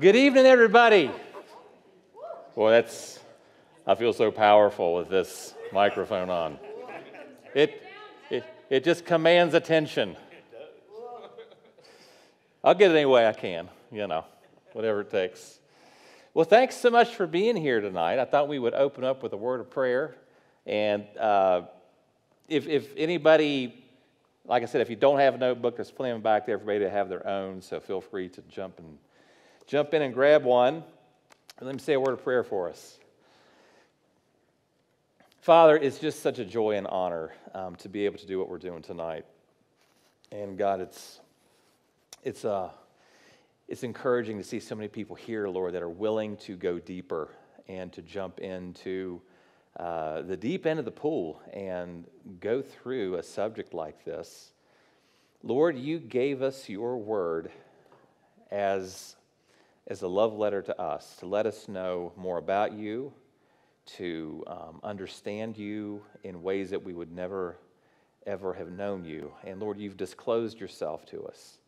Good evening, everybody. Boy, that's, I feel so powerful with this microphone on. It, it, it just commands attention. I'll get it any way I can, you know, whatever it takes. Well, thanks so much for being here tonight. I thought we would open up with a word of prayer. And uh, if, if anybody, like I said, if you don't have a notebook, there's plenty of them back there for everybody to have their own. So feel free to jump and jump in and grab one. And let me say a word of prayer for us. Father, it's just such a joy and honor um, to be able to do what we're doing tonight. And God, it's it's, uh, it's encouraging to see so many people here, Lord, that are willing to go deeper and to jump into uh, the deep end of the pool and go through a subject like this. Lord, you gave us your word as, as a love letter to us to let us know more about you, to um, understand you in ways that we would never, ever have known you. And Lord, you've disclosed yourself to us.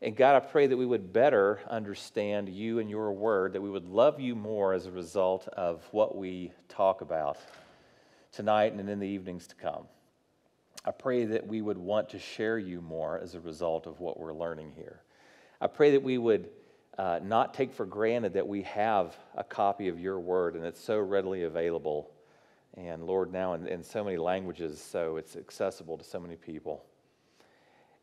And God, I pray that we would better understand you and your word, that we would love you more as a result of what we talk about tonight and in the evenings to come. I pray that we would want to share you more as a result of what we're learning here. I pray that we would uh, not take for granted that we have a copy of your word and it's so readily available. And Lord, now in, in so many languages, so it's accessible to so many people.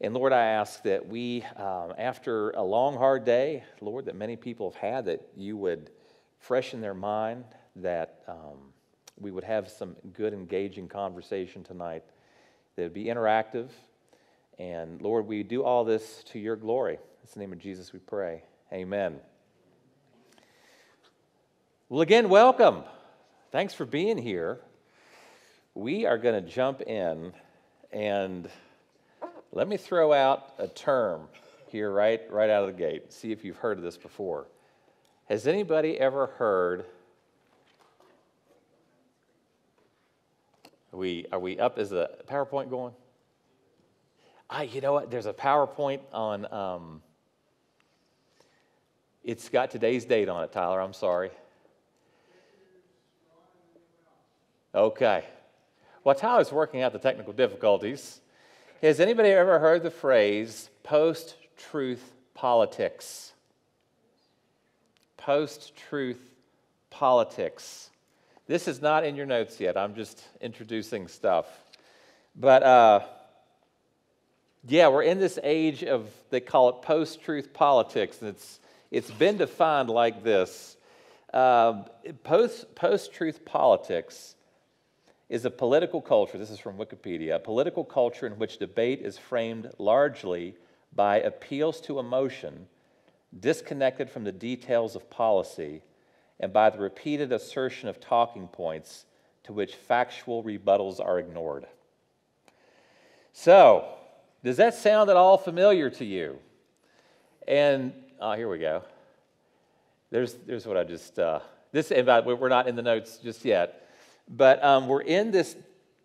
And Lord, I ask that we, um, after a long, hard day, Lord, that many people have had, that you would freshen their mind, that um, we would have some good, engaging conversation tonight, that would be interactive. And Lord, we do all this to your glory. In the name of Jesus we pray. Amen. Well, again, welcome. Thanks for being here. We are going to jump in and let me throw out a term here right, right out of the gate. See if you've heard of this before. Has anybody ever heard? Are we, are we up? Is the PowerPoint going? Ah, you know what? There's a PowerPoint on. Um, it's got today's date on it, Tyler. I'm sorry. Okay. While Tyler's working out the technical difficulties, has anybody ever heard the phrase post truth politics? Post truth politics. This is not in your notes yet. I'm just introducing stuff. But uh, yeah, we're in this age of, they call it post truth politics, and it's, it's been defined like this uh, post truth politics is a political culture, this is from Wikipedia, a political culture in which debate is framed largely by appeals to emotion, disconnected from the details of policy, and by the repeated assertion of talking points to which factual rebuttals are ignored. So, does that sound at all familiar to you? And, oh, here we go. There's, there's what I just, uh, this, we're not in the notes just yet. But um, we're in this,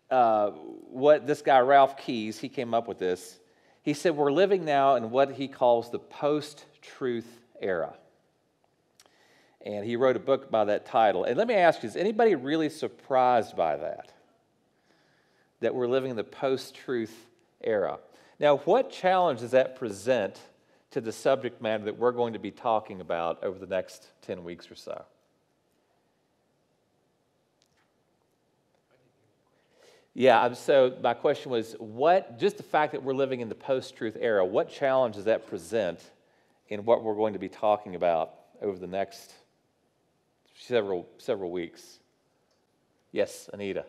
uh, what this guy, Ralph Keyes, he came up with this. He said, We're living now in what he calls the post truth era. And he wrote a book by that title. And let me ask you, is anybody really surprised by that? That we're living in the post truth era. Now, what challenge does that present to the subject matter that we're going to be talking about over the next 10 weeks or so? Yeah, so my question was what, just the fact that we're living in the post truth era, what challenge does that present in what we're going to be talking about over the next several, several weeks? Yes, Anita.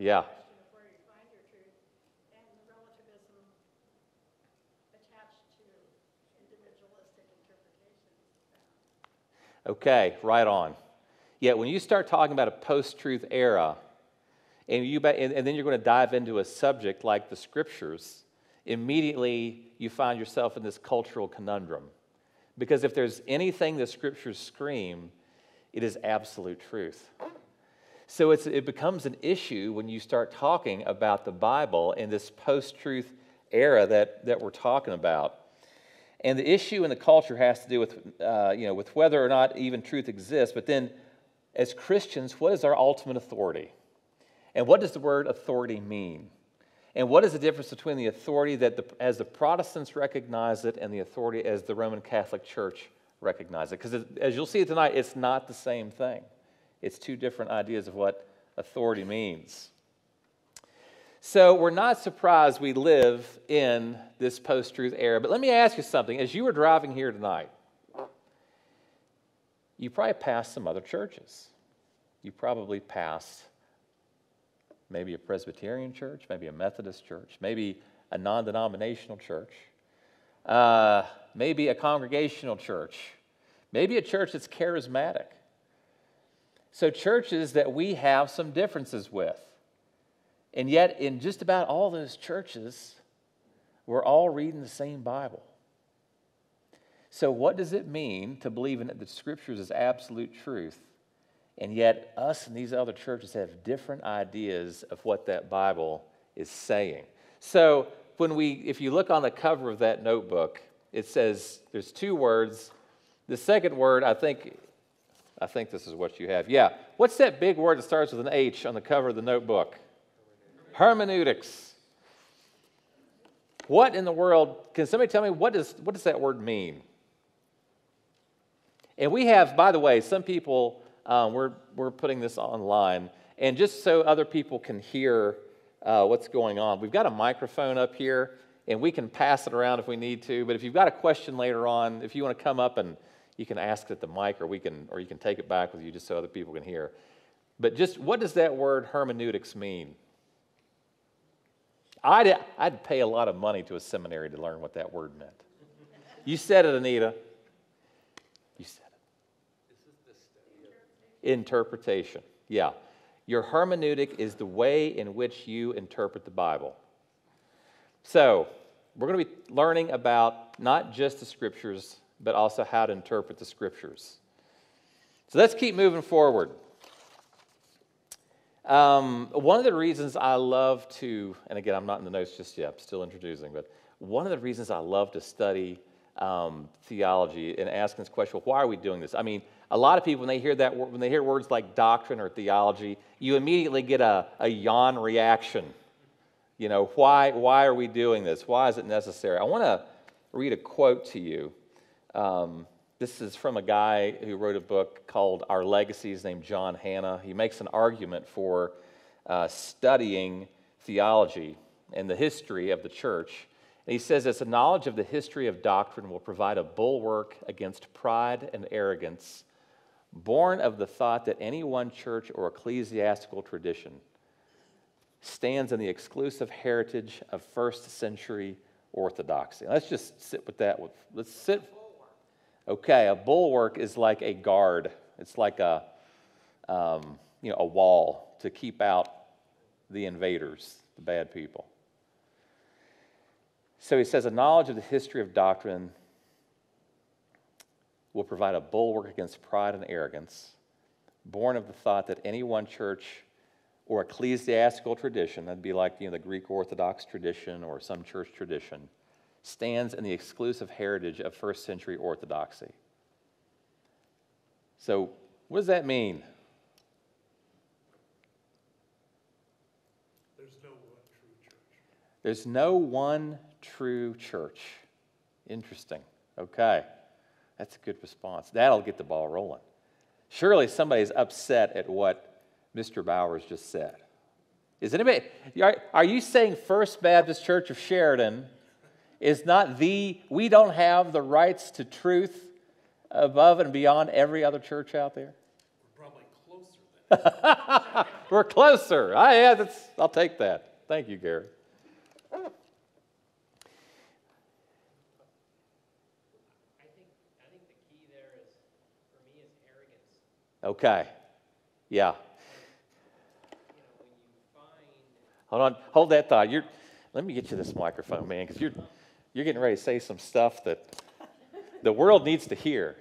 Yeah. Okay, right on. Yet when you start talking about a post truth era, and, you, and, and then you're going to dive into a subject like the scriptures, immediately you find yourself in this cultural conundrum. Because if there's anything the scriptures scream, it is absolute truth. So it becomes an issue when you start talking about the Bible in this post truth era that, that we're talking about. And the issue in the culture has to do with, uh, you know, with whether or not even truth exists. But then, as Christians, what is our ultimate authority? And what does the word authority mean? And what is the difference between the authority that, the, as the Protestants recognize it, and the authority as the Roman Catholic Church recognizes it? Because as you'll see tonight, it's not the same thing. It's two different ideas of what authority means. So we're not surprised we live in this post truth era. But let me ask you something. As you were driving here tonight, you probably passed some other churches. You probably passed maybe a Presbyterian church, maybe a Methodist church, maybe a non denominational church, uh, maybe a congregational church, maybe a church that's charismatic. So, churches that we have some differences with. And yet, in just about all those churches, we're all reading the same Bible. So, what does it mean to believe in the scriptures as absolute truth? And yet, us and these other churches have different ideas of what that Bible is saying. So, when we, if you look on the cover of that notebook, it says there's two words. The second word, I think, I think this is what you have. Yeah. What's that big word that starts with an H on the cover of the notebook? hermeneutics. What in the world, can somebody tell me what does, what does that word mean? And we have, by the way, some people, um, we're, we're putting this online, and just so other people can hear uh, what's going on, we've got a microphone up here, and we can pass it around if we need to. But if you've got a question later on, if you want to come up and you can ask at the mic, or we can, or you can take it back with you just so other people can hear. But just what does that word hermeneutics mean? I'd, I'd pay a lot of money to a seminary to learn what that word meant. You said it, Anita. You said it. Interpretation. Yeah. Your hermeneutic is the way in which you interpret the Bible. So, we're going to be learning about not just the scriptures, but also how to interpret the scriptures. So, let's keep moving forward. Um, one of the reasons I love to, and again, I'm not in the notes just yet, I'm still introducing, but one of the reasons I love to study um, theology and asking this question, well, why are we doing this? I mean, a lot of people, when they hear that, when they hear words like doctrine or theology, you immediately get a, a yawn reaction. You know, why, why are we doing this? Why is it necessary? I want to read a quote to you. Um, this is from a guy who wrote a book called Our Legacies named John Hannah. He makes an argument for uh, studying theology and the history of the church. And he says this a knowledge of the history of doctrine will provide a bulwark against pride and arrogance, born of the thought that any one church or ecclesiastical tradition stands in the exclusive heritage of first century orthodoxy. Let's just sit with that. Let's sit Okay, a bulwark is like a guard. It's like a, um, you know, a wall to keep out the invaders, the bad people. So he says, a knowledge of the history of doctrine will provide a bulwark against pride and arrogance, born of the thought that any one church or ecclesiastical tradition, that'd be like you know, the Greek Orthodox tradition or some church tradition, stands in the exclusive heritage of first century orthodoxy. So, what does that mean? There's no one true church. There's no one true church. Interesting. Okay. That's a good response. That'll get the ball rolling. Surely somebody's upset at what Mr. Bowers just said. Is anybody, are you saying First Baptist Church of Sheridan is not the, we don't have the rights to truth above and beyond every other church out there? We're probably closer We're closer. I, yeah, that's, I'll take that. Thank you, Gary. Okay. Yeah. Hold on. Hold that thought. You're, let me get you this microphone, man, because you're, you're getting ready to say some stuff that the world needs to hear.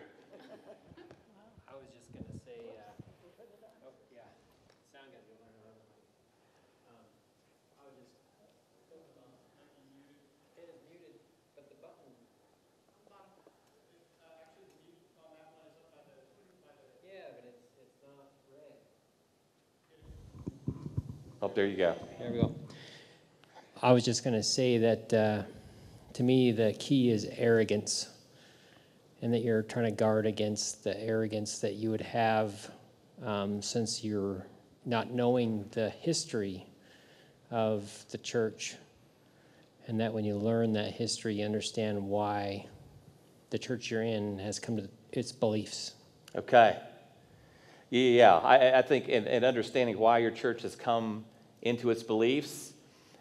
I was just going to say, uh, oh, yeah, sound got to um, I was just, it is muted, but the button. actually the mute on that one is by the Yeah, but it's, it's not red. Oh, there you go. There we go. I was just going to say that. Uh, to me, the key is arrogance, and that you're trying to guard against the arrogance that you would have um, since you're not knowing the history of the church. And that when you learn that history, you understand why the church you're in has come to its beliefs. Okay. Yeah, I, I think in, in understanding why your church has come into its beliefs,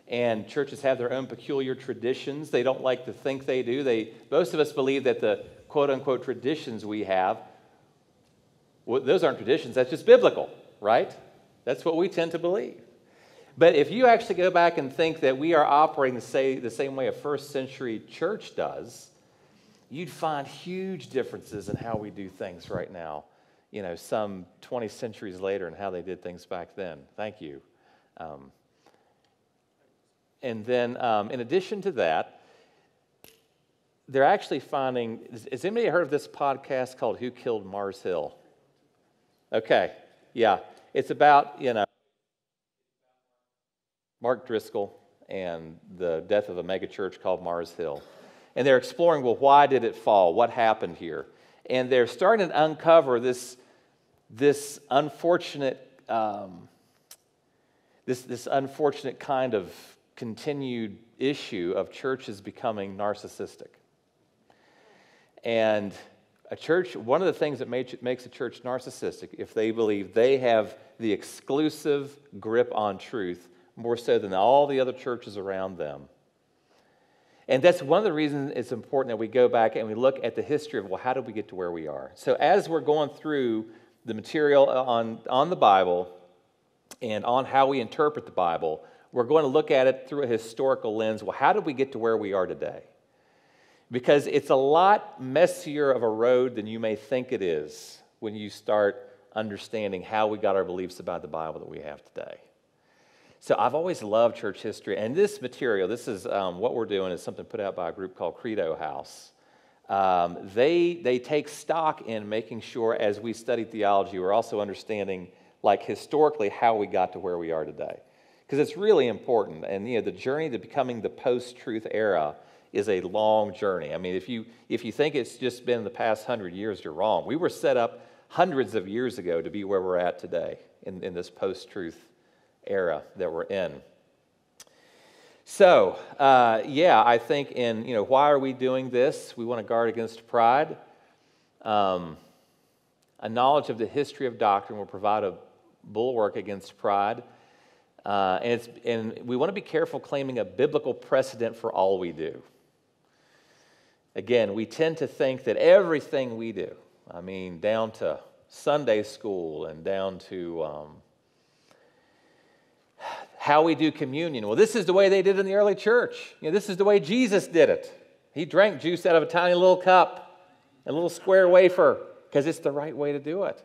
and churches have their own peculiar traditions. They don't like to think they do. They, most of us believe that the quote unquote traditions we have, well, those aren't traditions, that's just biblical, right? That's what we tend to believe. But if you actually go back and think that we are operating the, say, the same way a first century church does, you'd find huge differences in how we do things right now, you know, some 20 centuries later and how they did things back then. Thank you. Um, and then, um, in addition to that, they're actually finding. Has anybody heard of this podcast called Who Killed Mars Hill? Okay, yeah. It's about, you know, Mark Driscoll and the death of a megachurch called Mars Hill. And they're exploring, well, why did it fall? What happened here? And they're starting to uncover this, this unfortunate, um, this, this unfortunate kind of continued issue of churches becoming narcissistic. And a church, one of the things that makes a church narcissistic, if they believe they have the exclusive grip on truth more so than all the other churches around them. And that's one of the reasons it's important that we go back and we look at the history of, well, how did we get to where we are? So, as we're going through the material on, on the Bible and on how we interpret the Bible, we're going to look at it through a historical lens. Well, how did we get to where we are today? Because it's a lot messier of a road than you may think it is when you start understanding how we got our beliefs about the Bible that we have today. So I've always loved church history, and this material, this is um, what we're doing, is something put out by a group called Credo House. Um, they they take stock in making sure, as we study theology, we're also understanding, like historically, how we got to where we are today, because it's really important. And you know, the journey to becoming the post-truth era is a long journey. I mean, if you if you think it's just been the past hundred years, you're wrong. We were set up hundreds of years ago to be where we're at today in, in this post-truth era that we're in. So, uh, yeah, I think in, you know, why are we doing this? We want to guard against pride. Um, a knowledge of the history of doctrine will provide a bulwark against pride. Uh, and, it's, and we want to be careful claiming a biblical precedent for all we do. Again, we tend to think that everything we do, I mean, down to Sunday school and down to um, how we do communion. Well, this is the way they did in the early church. You know, this is the way Jesus did it. He drank juice out of a tiny little cup, a little square wafer, because it's the right way to do it.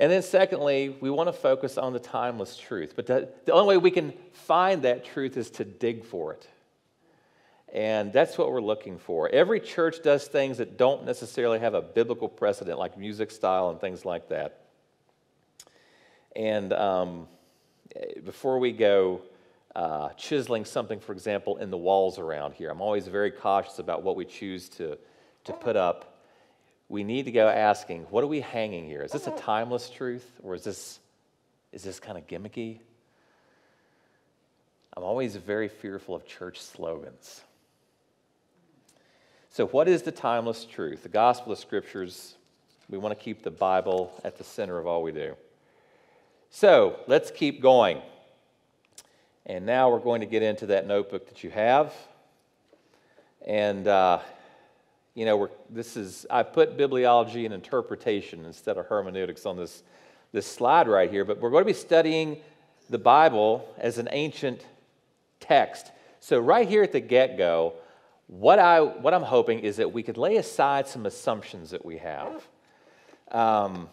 And then, secondly, we want to focus on the timeless truth. But the, only way we can find that truth is to dig for it. And that's what we're looking for. Every church does things that don't necessarily have a biblical precedent, like music style and things like that. And um, before we go uh, chiseling something, for example, in the walls around here, I'm always very cautious about what we choose to, to put up. We need to go asking, what are we hanging here? Is this a timeless truth or is this, is this kind of gimmicky? I'm always very fearful of church slogans. So, what is the timeless truth? The gospel of scriptures, we want to keep the Bible at the center of all we do. So let's keep going. And now we're going to get into that notebook that you have. And, uh, you know, this is, I put bibliology and interpretation instead of hermeneutics on this, this slide right here, but we're going to be studying the Bible as an ancient text. So, right here at the get go, what, I, what I'm hoping is that we could lay aside some assumptions that we have. Um,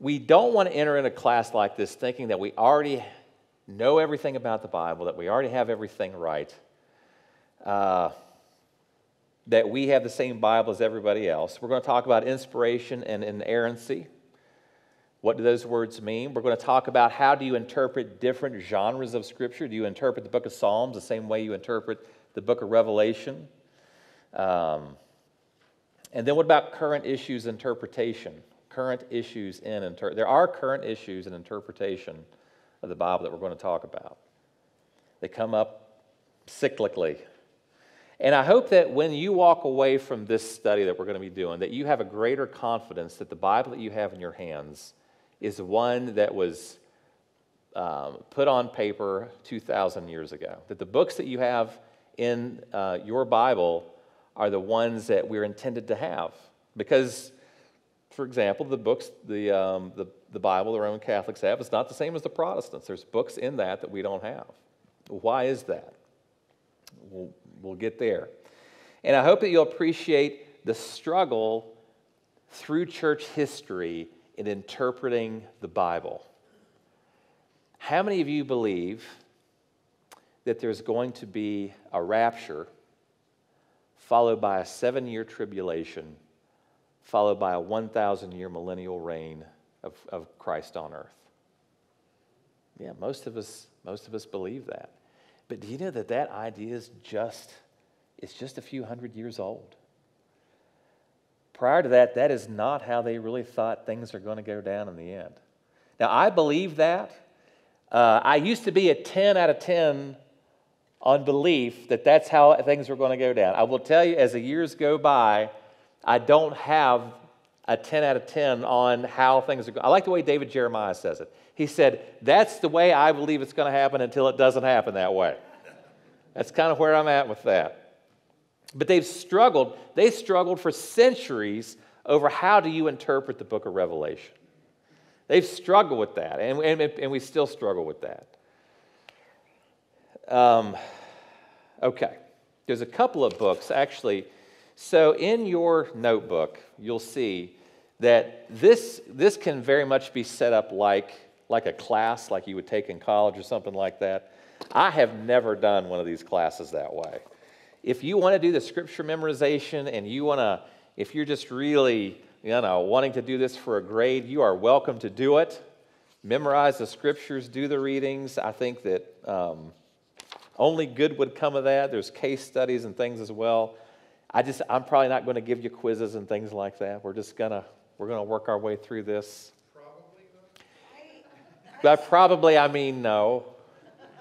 we don't want to enter in a class like this thinking that we already know everything about the Bible, that we already have everything right, uh, that we have the same Bible as everybody else. We're going to talk about inspiration and inerrancy. What do those words mean? We're going to talk about how do you interpret different genres of Scripture? Do you interpret the book of Psalms the same way you interpret the book of Revelation? Um, and then what about current issues interpretation? Current issues in there are current issues in interpretation of the Bible that we're going to talk about. They come up cyclically. And I hope that when you walk away from this study that we're going to be doing, that you have a greater confidence that the Bible that you have in your hands is one that was um, put on paper 2,000 years ago. That the books that you have in uh, your Bible are the ones that we're intended to have. Because, for example, the books, the, um, the, the Bible the Roman Catholics have is not the same as the Protestants. There's books in that that we don't have. Why is that? We'll, we'll get there. And I hope that you'll appreciate the struggle through church history in interpreting the Bible. How many of you believe that there's going to be a rapture followed by a seven year tribulation, followed by a 1,000 year millennial reign of, of Christ on earth? Yeah, most of us, most of us believe that. But do you know that that idea is just, it's just a few hundred years old? Prior to that, that is not how they really thought things are going to go down in the end. Now, I believe that. Uh, I used to be a 10 out of 10 on belief that that's how things were going to go down. I will tell you, as the years go by, I don't have a 10 out of 10 on how things are going. I like the way David Jeremiah says it. He said, That's the way I believe it's going to happen until it doesn't happen that way. That's kind of where I'm at with that. But they've struggled, they struggled for centuries over how do you interpret the book of Revelation. They've struggled with that, and, and, and we still struggle with that. Um, okay, there's a couple of books actually. So in your notebook, you'll see that this, this can very much be set up like, like a class, like you would take in college or something like that. I have never done one of these classes that way. If you want to do the scripture memorization and you want to, if you're just really, you know, wanting to do this for a grade, you are welcome to do it. Memorize the scriptures, do the readings. I think that um, only good would come of that. There's case studies and things as well. I just, I'm probably not going to give you quizzes and things like that. We're just gonna, we're gonna work our way through this. Probably not. By probably, I mean no.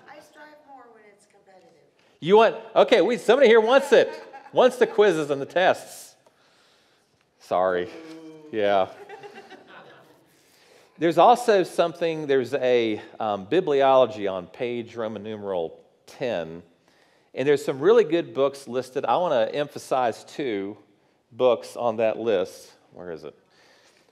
I strive more when it's competitive. You want, okay, we, somebody here wants it, wants the quizzes and the tests. Sorry. Yeah. There's also something, there's a um, bibliology on page Roman numeral 10, and there's some really good books listed. I want to emphasize two books on that list. Where is it?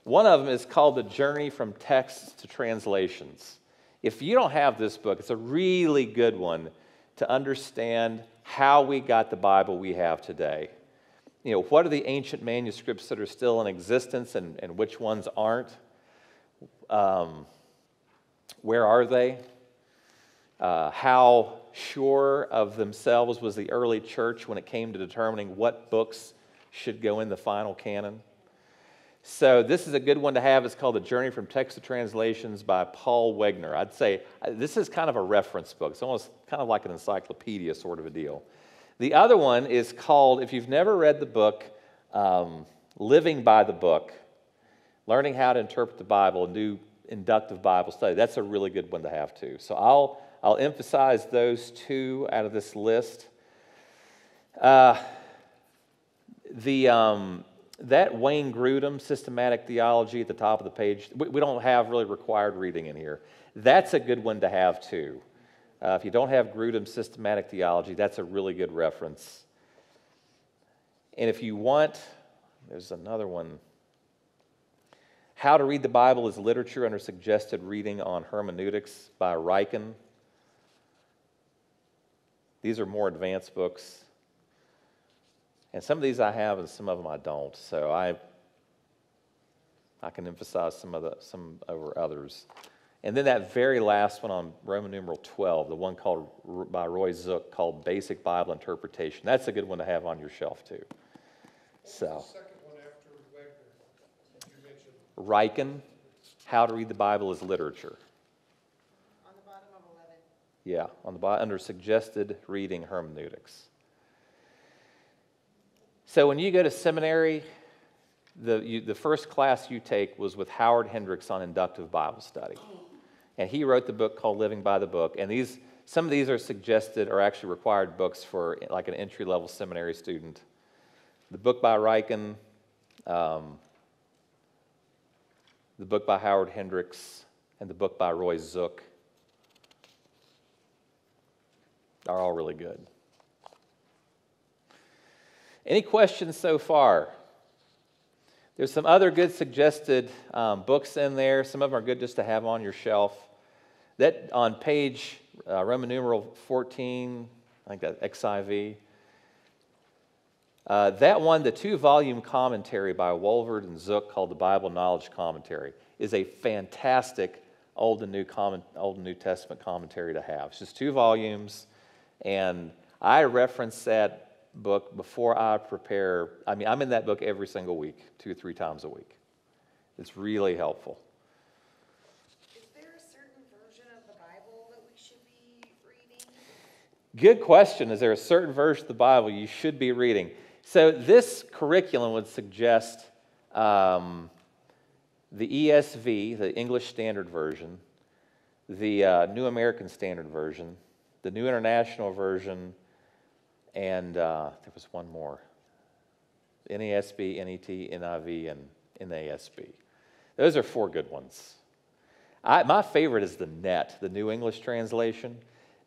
One of them is called The Journey from Texts to Translations. If you don't have this book, it's a really good one to understand how we got the Bible we have today. You know, what are the ancient manuscripts that are still in existence and, and which ones aren't? Um, where are they? Uh, how sure of themselves was the early church when it came to determining what books should go in the final canon? So, this is a good one to have. It's called The Journey from Text to Translations by Paul Wegner. I'd say uh, this is kind of a reference book. It's almost kind of like an encyclopedia sort of a deal. The other one is called, if you've never read the book, um, Living by the Book Learning How to Interpret the Bible and Do Inductive Bible Study. That's a really good one to have too. So, I'll, I'll emphasize those two out of this list. Uh, the, um, that Wayne Grudem systematic theology at the top of the page, we, we, don't have really required reading in here. That's a good one to have too. Uh, if you don't have Grudem's systematic theology, that's a really good reference. And if you want, there's another one. How to Read the Bible as Literature Under Suggested Reading on Hermeneutics by Ryken. These are more advanced books. And some of these I have and some of them I don't. So I, I can emphasize some, of the, some over others. And then that very last one on Roman numeral 12, the one called by Roy Zuck called Basic Bible Interpretation. That's a good one to have on your shelf too. So. Second one after Wagner, you mentioned. Ryken, how to read the Bible as literature. On the bottom of 11. Yeah, on the bottom under suggested reading hermeneutics. So when you go to seminary, the, you, the first class you take was with Howard Hendricks on inductive Bible study. And he wrote the book called Living by the Book. And these, some of these are suggested or actually required books for like an entry level seminary student. The book by Ryken, um, the book by Howard Hendricks, and the book by Roy Zuck are all really good. Any questions so far? There's some other good suggested um, books in there. Some of them are good just to have on your shelf. That on page uh, Roman numeral 14, I think that XIV. Uh, that one, the two volume commentary by Walvoord and Zuck called the Bible Knowledge Commentary, is a fantastic Old and New, comment, Old and New Testament commentary to have. It's just two volumes, and I reference that book before I prepare. I mean, I'm in that book every single week, two or three times a week. It's really helpful. Is there a certain version of the Bible that we should be reading? Good question. Is there a certain verse of the Bible you should be reading? So, this curriculum would suggest um, the ESV, the English Standard Version, the uh, New American Standard Version, the New International Version, and uh, there was one more NASB, NET, NIV, and NASB. Those are four good ones. I, my favorite is the NET, the New English Translation.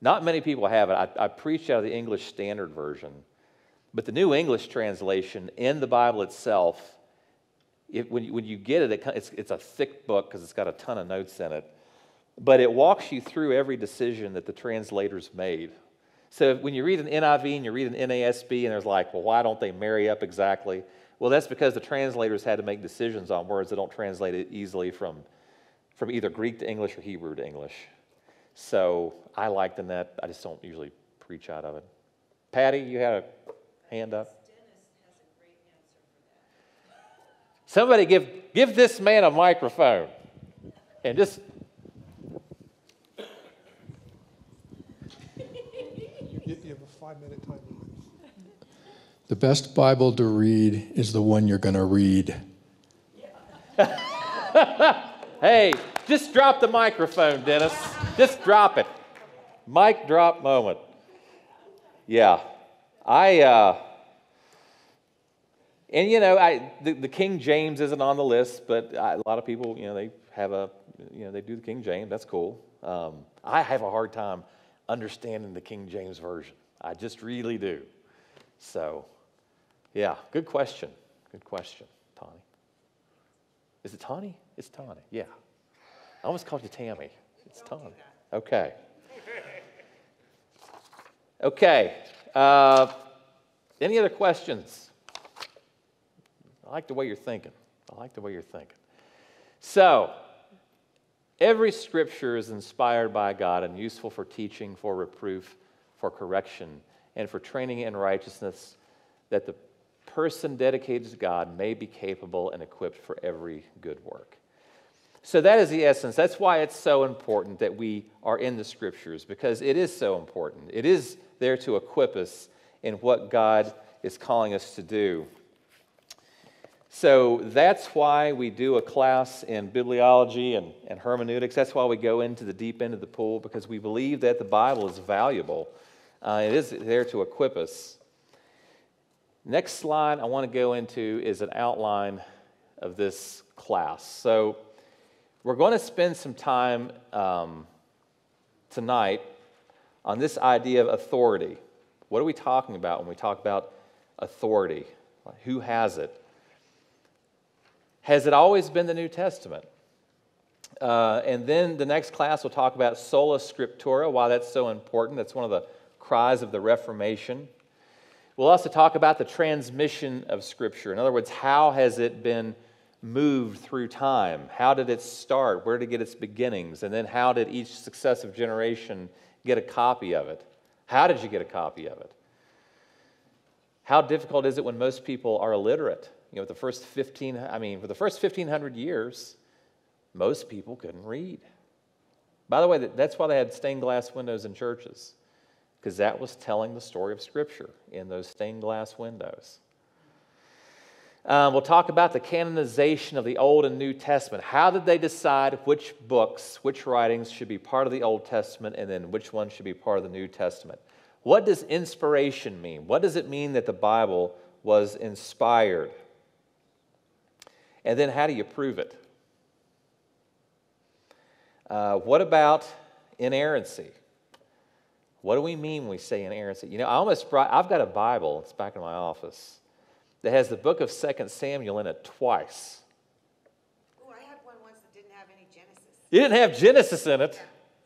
Not many people have it. I, I preach out of the English Standard Version. But the New English Translation in the Bible itself, it, when, you, when you get it, it it's, it's a thick book because it's got a ton of notes in it. But it walks you through every decision that the translators made. So when you read an NIV and you read an NASB, and there's like, well, why don't they marry up exactly? Well, that's because the translators had to make decisions on words that don't translate it easily from, from either Greek to English or Hebrew to English. So I like the NET. I just don't usually preach out of it. Patty, you had a hand up. Somebody give, give this man a microphone and just You you have a five-minute time limit. The best Bible to read is the one you're going to read. Hey, just drop the microphone, Dennis. Just drop it. Mic drop moment. Yeah. I, uh, and you know, I, the, the King James isn't on the list, but I, a lot of people, you know, they have a, you know, they do the King James. That's cool. Um, I have a hard time understanding the King James Version. I just really do. So, yeah, good question. Good question, Tawny. Is it Tawny? It's Tawny, yeah. I almost called you Tammy. It's Tawny. Okay. Okay. Uh, any other questions? I like the way you're thinking. I like the way you're thinking. So, every scripture is inspired by God and useful for teaching, for reproof, for correction, and for training in righteousness, that the person dedicated to God may be capable and equipped for every good work. So, that is the essence. That's why it's so important that we are in the scriptures, because it is so important. It is there to equip us in what God is calling us to do. So that's why we do a class in bibliology and, and hermeneutics. That's why we go into the deep end of the pool, because we believe that the Bible is valuable. Uh, it is there to equip us. Next slide I want to go into is an outline of this class. So we're going to spend some time um, tonight on this idea of authority. What are we talking about when we talk about authority? Who has it? Has it always been the New Testament? Uh, and then the next class will talk about sola scriptura, why that's so important. That's one of the cries of the Reformation. We'll also talk about the transmission of Scripture. In other words, how has it been moved through time? How did it start? Where did it get its beginnings? And then how did each successive generation get a copy of it? How did you get a copy of it? How difficult is it when most people are illiterate? You know, the first 15, I mean, for the first 1500 years, most people couldn't read. By the way, that's why they had stained glass windows in churches, because that was telling the story of Scripture in those stained glass windows. Um, we'll talk about the canonization of the Old and New Testament. How did they decide which books, which writings should be part of the Old Testament and then which ones should be part of the New Testament? What does inspiration mean? What does it mean that the Bible was inspired? And then how do you prove it? Uh, what about inerrancy? What do we mean when we say inerrancy? You know, I almost brought, I've got a Bible, it's back in my office, that has the book of 2 Samuel in it twice. Ooh, I had one once that didn't have any Genesis. You didn't have Genesis in it.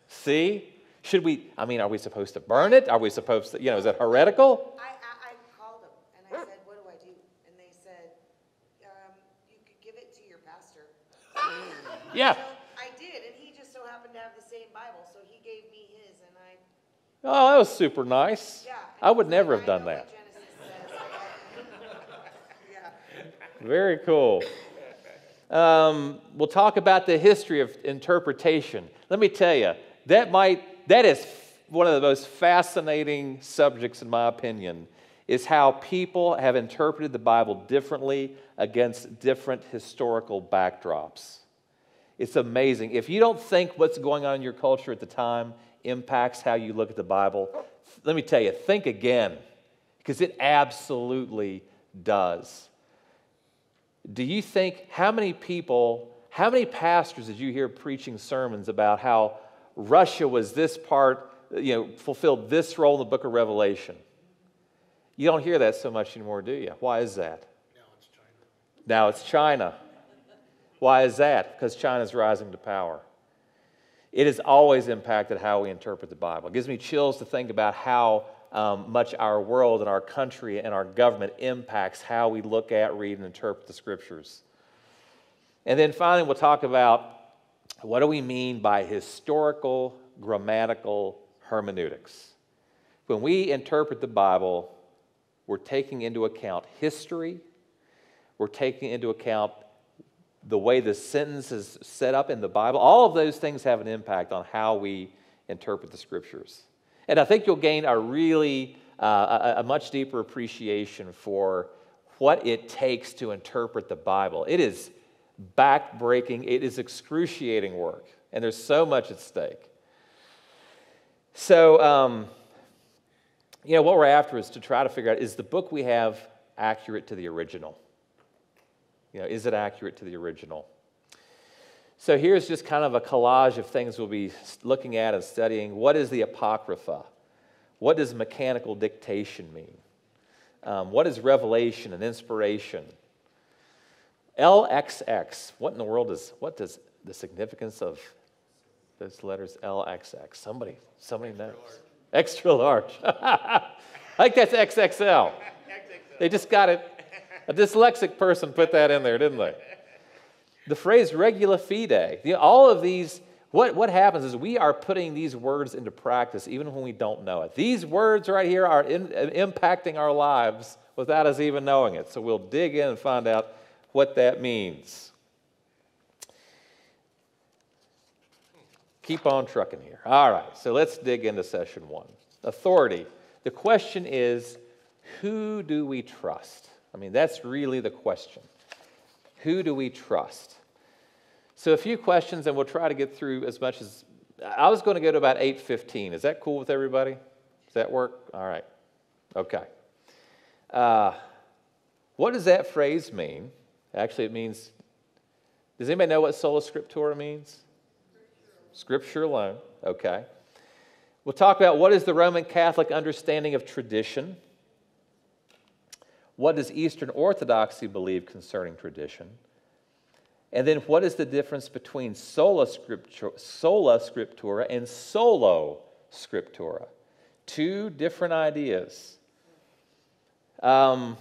See? Should we, I mean, are we supposed to burn it? Are we supposed to, you know, is it heretical? I, I, I called them and I said, what do I do? And they said, um, you could give it to your pastor. Yeah. So I did, and he just so happened to have the same Bible, so he gave me his, and I, Oh, that was super nice. yeah. I would never have done that. what Genesis says." Yeah. Very cool. Um, we'll talk about the history of interpretation. Let me tell you, that might that is one of the most fascinating subjects, in my opinion, is how people have interpreted the Bible differently against different historical backdrops. It's amazing. If you don't think what's going on in your culture at the time impacts how you look at the Bible, let me tell you, think again, because it absolutely does. Do you think how many people, how many pastors did you hear preaching sermons about how Russia was this part, you know, fulfilled this role in the book of Revelation? You don't hear that so much anymore, do you? Why is that? Now it's China. Now it's China. Why is that? Because China's rising to power. It has always impacted how we interpret the Bible. It gives me chills to think about how um, much our world and our country and our government impacts how we look at, read, and interpret the scriptures. And then finally, we'll talk about what do we mean by historical grammatical hermeneutics. When we interpret the Bible, we're taking into account history, we're taking into account the way the sentence is set up in the Bible. All of those things have an impact on how we interpret the scriptures. And I think you'll gain a really uh, a, a much deeper appreciation for what it takes to interpret the Bible. It is backbreaking, it is excruciating work, and there's so much at stake. So, um, you know, what we're after is to try to figure out is the book we have accurate to the original? You know, is it accurate to the original? So here's just kind of a collage of things we'll be looking at and studying. What is the Apocrypha? What does mechanical dictation mean? Um, what is revelation and inspiration? LXX. What in the world is, what does the significance of those letters LXX? Somebody, somebody knows. Extra large. I think that's XXL. They just got it. A dyslexic person put that in there, didn't they? The phrase regula fide. Know, all of these, what, what happens is we are putting these words into practice even when we don't know it. These words right here are in, impacting our lives without us even knowing it. So we'll dig in and find out what that means. Keep on trucking here. All right, so let's dig into session one. Authority. The question is who do we trust? I mean, that's really the question. Who do we trust? So a few questions, and we'll try to get through as much as I was going to go to about 8:15. Is that cool with everybody? Does that work? All right. Okay. Uh, what does that phrase mean? Actually, it means. Does anybody know what sola scriptura means? Scripture alone. Okay. We'll talk about what is the Roman Catholic understanding of tradition. What does Eastern Orthodoxy believe concerning tradition? And then what is the difference between sola scriptura, sola scriptura and solo scriptura? Two different ideas. Um,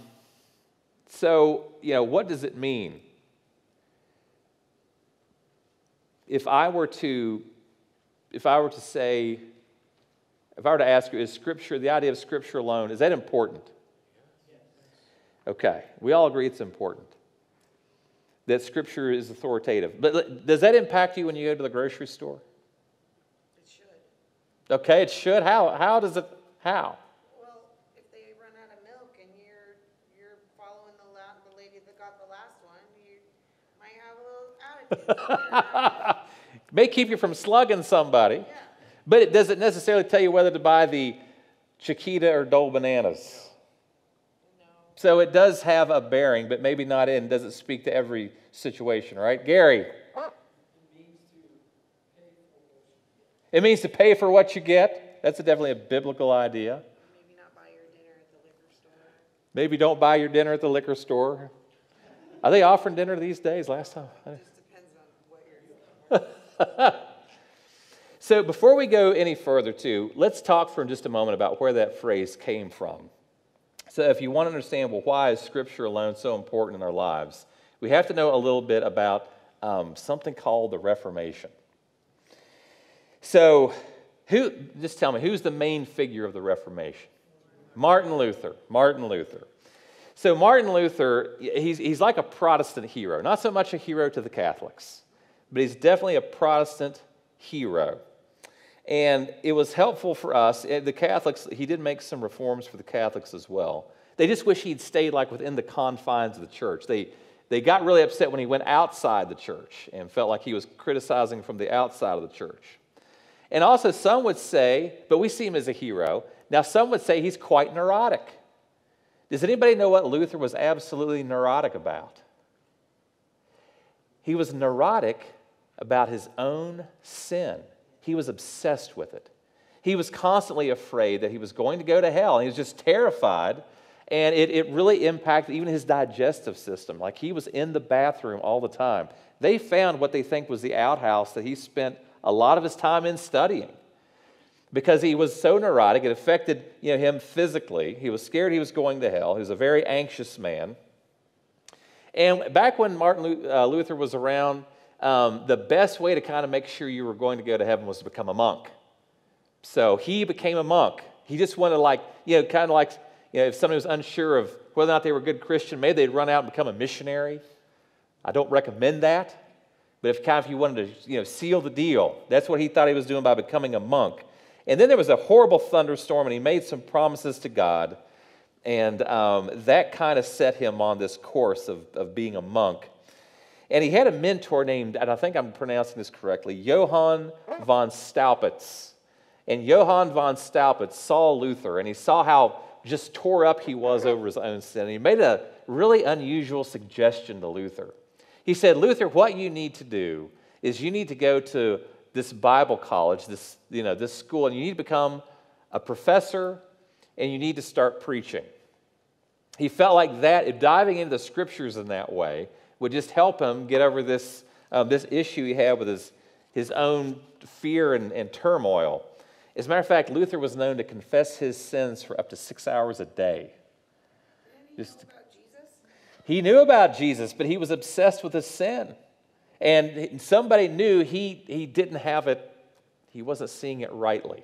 so, you know, what does it mean? If I were to, if I were to say, if I were to ask you, is scripture, the idea of scripture alone, is that important? Okay, we all agree it's important. that Scripture is authoritative. But does that impact you when you go to the grocery store? It should. Okay, it should. How? How does it? How? Well, if they run out of milk and you're, you're following the la, the lady that got the last one, you might have a little attitude. May keep you from slugging somebody, Yeah. but it doesn't necessarily tell you whether to buy the Chiquita or Dole bananas. So it does have a bearing, but maybe not in, doesn't speak to every situation, right? Gary? It means to pay for what you get. That's a definitely a biblical idea. Maybe not buy your dinner at the liquor store. Maybe don't buy your dinner at the liquor store. Are they offering dinner these days? Last time? Just depends on what you're. So before we go any further, too, let's talk for just a moment about where that phrase came from. So if you want to understand, well, why is Scripture alone so important in our lives, we have to know a little bit about um, something called the Reformation. So, who? Just tell me, who's the main figure of the Reformation? Martin Luther. Martin Luther. So Martin Luther, he's, he's like a Protestant hero. Not so much a hero to the Catholics, but he's definitely a Protestant hero. And it was helpful for us. The Catholics, he did make some reforms for the Catholics as well. They just wish he'd stayed like within the confines of the church. They, they got really upset when he went outside the church and felt like he was criticizing from the outside of the church. And also, some would say, but we see him as a hero. Now, some would say he's quite neurotic. Does anybody know what Luther was absolutely neurotic about? He was neurotic about his own sin. He was obsessed with it. He was constantly afraid that he was going to go to hell. He was just terrified. And it, it really impacted even his digestive system. Like he was in the bathroom all the time. They found what they think was the outhouse that he spent a lot of his time in studying because he was so neurotic, it affected you know, him physically. He was scared he was going to hell. He was a very anxious man. And back when Martin uh, Luther was around, um, the best way to kind of make sure you were going to go to heaven was to become a monk. So he became a monk. He just wanted like, you know, kind of like, you know, if somebody was unsure of whether or not they were a good Christian, maybe they'd run out and become a missionary. I don't recommend that. But if kind of you wanted to, you know, seal the deal, that's what he thought he was doing by becoming a monk. And then there was a horrible thunderstorm, and he made some promises to God. And um, that kind of set him on this course of, of being a monk. And he had a mentor named, and I think I'm pronouncing this correctly, Johann von Staupitz. And Johann von Staupitz saw Luther, and he saw how just tore up he was over his own sin. And he made a really unusual suggestion to Luther. He said, Luther, what you need to do is you need to go to this Bible college, this, you know, this school, and you need to become a professor and you need to start preaching. He felt like that, diving into the scriptures in that way, would just help him get over this, um, this issue he had with his, his own fear and, and turmoil. As a matter of fact, Luther was known to confess his sins for up to six hours a day. Just, About Jesus? he knew about Jesus, but he was obsessed with his sin. And somebody knew he, he didn't have it, he wasn't seeing it rightly.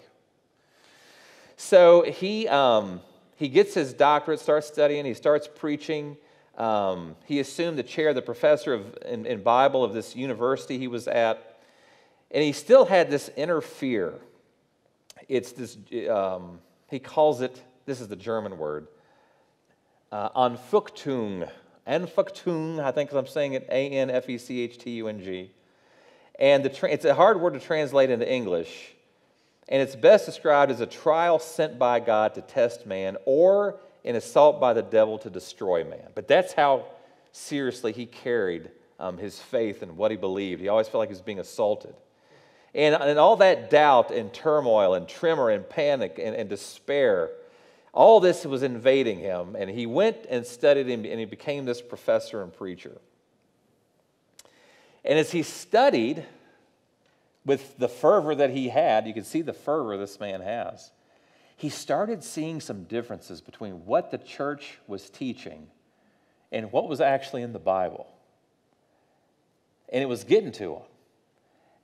So he, um, he gets his doctorate, starts studying, he starts preaching. Um, he assumed the chair, the professor of, in, in Bible of this university he was at. And he still had this inner fear. It's this, um, he calls it, this is the German word, uh, Anfechtung. Anfechtung, I think I'm saying it A N F E C H T U N G. And the tra- it's a hard word to translate into English. And it's best described as a trial sent by God to test man or an assault by the devil to destroy man. But that's how seriously he carried um, his faith and what he believed. He always felt like he was being assaulted. And, and all that doubt and turmoil and tremor and panic and, and despair, all this was invading him. And he went and studied and and he became this professor and preacher. And as he studied with the fervor that he had, you can see the fervor this man has. He started seeing some differences between what the church was teaching and what was actually in the Bible. And it was getting to him.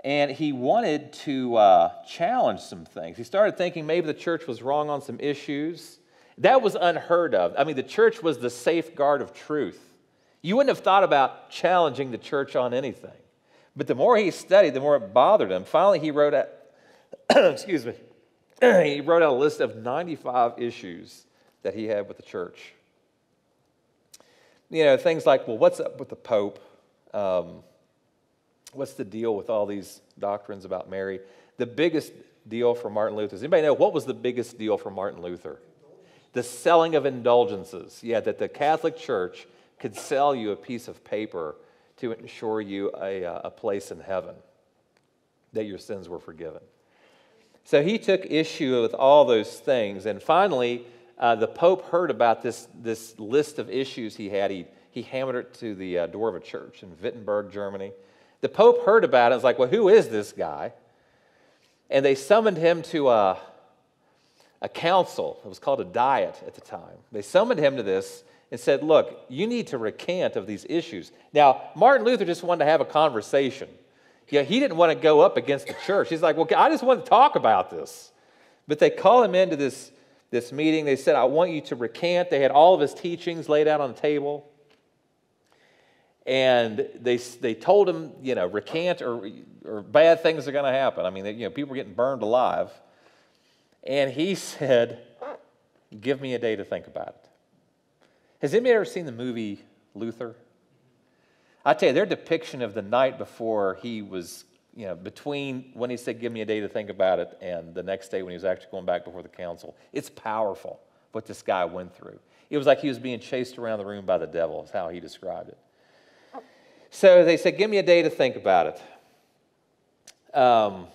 And he wanted to uh, challenge some things. He started thinking maybe the church was wrong on some issues. That was unheard of. I mean, the church was the safeguard of truth. You wouldn't have thought about challenging the church on anything. But the more he studied, the more it bothered him. Finally, he wrote excuse me, he wrote out a list of 95 issues that he had with the church. You know, things like, well, what's up with the Pope? Um, what's the deal with all these doctrines about Mary? The biggest deal for Martin Luther. Does anybody know what was the biggest deal for Martin Luther? The selling of indulgences. Yeah, that the Catholic Church could sell you a piece of paper to ensure you a, uh, a place in heaven, that your sins were forgiven. So he took issue with all those things. And finally, uh, the Pope heard about this, this list of issues he had. He, he hammered it to the uh, door of a church in Wittenberg, Germany. The Pope heard about it and was like, Well, who is this guy? And they summoned him to a, a council. It was called a diet at the time. They summoned him to this and said, Look, you need to recant of these issues. Now, Martin Luther just wanted to have a conversation. Yeah, he didn't want to go up against the church. He's like, Well, I just want to talk about this. But they call him into this, this meeting. They said, I want you to recant. They had all of his teachings laid out on the table. And they, they told him, you know, recant or, or bad things are going to happen. I mean, you know, people are getting burned alive. And he said, Give me a day to think about it. Has anybody ever seen the movie Luther? I tell you, their depiction of the night before he was, you know, between when he said, Give me a day to think about it, and the next day when he was actually going back before the council, it's powerful what this guy went through. It was like he was being chased around the room by the devil, is how he described it. So they said, Give me a day to think about it. Um,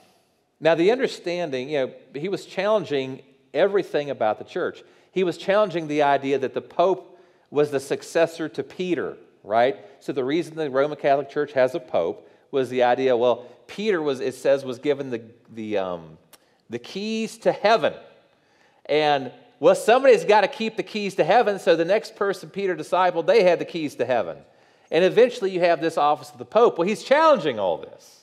now, the understanding, you know, he was challenging everything about the church. He was challenging the idea that the Pope was the successor to Peter, right? So the reason the Roman Catholic Church has a Pope was the idea, well, Peter was, it says, was given the, the, um, the keys to heaven. And, well, somebody's got to keep the keys to heaven, so the next person Peter discipled, they had the keys to heaven. And eventually you have this office of the Pope. Well, he's challenging all this.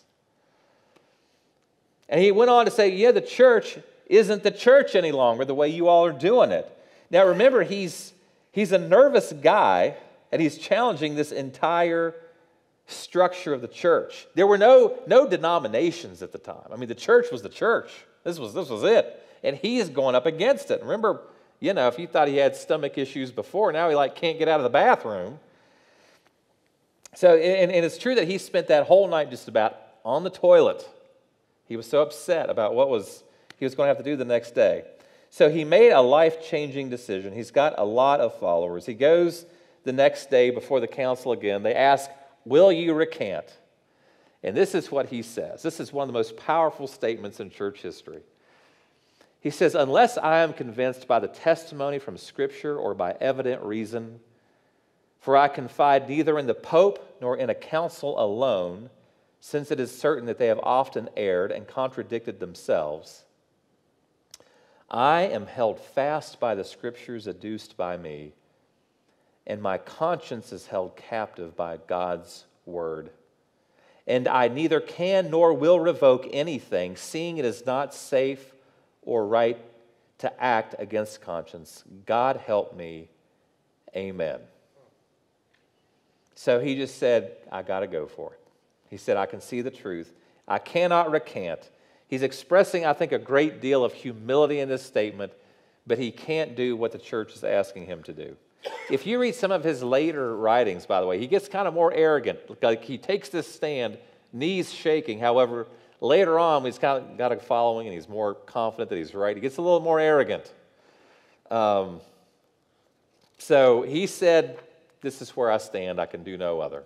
And he went on to say, yeah, the church isn't the church any longer the way you all are doing it. Now remember, he's, he's a nervous guy and he's challenging this entire structure of the church. There were no, no denominations at the time. I mean, the church was the church. This was, this was it. And he's going up against it. Remember, you know, if you thought he had stomach issues before, now he like can't get out of the bathroom. So, and, and it's true that he spent that whole night just about on the toilet. He was so upset about what was he was going to have to do the next day. So he made a life-changing decision. He's got a lot of followers. He goes the next day before the council again. They ask, "Will you recant?" And this is what he says. This is one of the most powerful statements in church history. He says, Unless I am convinced by the testimony from Scripture or by evident reason, for I confide neither in the Pope nor in a council alone, since it is certain that they have often erred and contradicted themselves. I am held fast by the Scriptures adduced by me, and my conscience is held captive by God's word. And I neither can nor will revoke anything, seeing it is not safe or right to act against conscience. God help me. Amen. So he just said, I got to go for it. He said, I can see the truth. I cannot recant. He's expressing, I think, a great deal of humility in this statement, but he can't do what the church is asking him to do. If you read some of his later writings, by the way, he gets kind of more arrogant. Like he takes this stand, knees shaking. However, later on, he's kind of got a following and he's more confident that he's right. He gets a little more arrogant. Um, so he said, This is where I stand. I can do no other.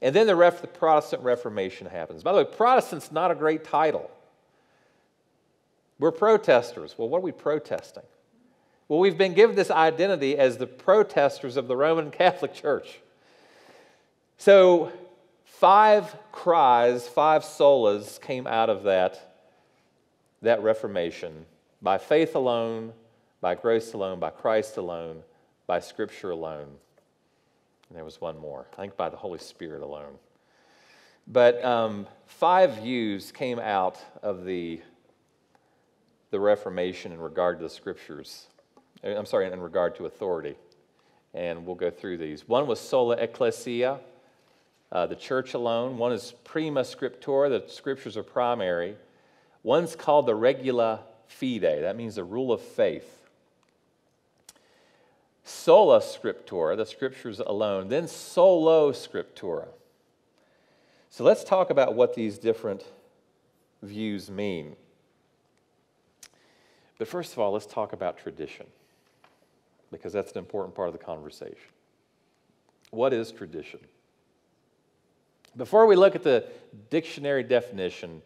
And then the, ref, the Protestant Reformation happens. By the way, Protestant's not a great title. We're protesters. Well, what are we protesting? Well, we've been given this identity as the protesters of the Roman Catholic Church. So, five cries, five solas came out of that, that Reformation by faith alone, by grace alone, by Christ alone, by Scripture alone. And there was one more, I think by the Holy Spirit alone. But um, five views came out of the, the Reformation in regard to the Scriptures. I'm sorry, in regard to authority. and we'll go through these. One was sola ecclesia, uh, the church alone. One is prima scriptura, the scriptures are primary. One's called the regula fide, that means the rule of faith. Sola scriptura, the scriptures alone. Then solo scriptura. So let's talk about what these different views mean. But first of all, let's talk about tradition, because that's an important part of the conversation. What is tradition? Before we look at the dictionary definition,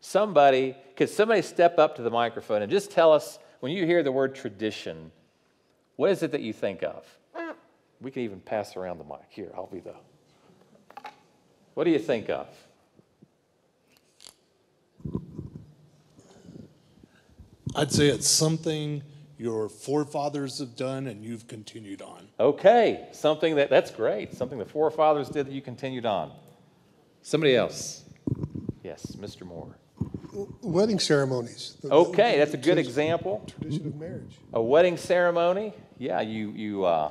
somebody, could somebody step up to the microphone and just tell us when you hear the word tradition, what is it that you think of? We can even pass around the mic. Here, I'll be the. What do you think of? I'd say it's something your forefathers have done and you've continued on. Okay, something that that's great. Something the forefathers did that you continued on. Somebody else. Yes, Mr. Moore. Wedding ceremonies. the- the- Okay, that's a good example. Tradition of marriage. A wedding ceremony. Yeah, you you uh,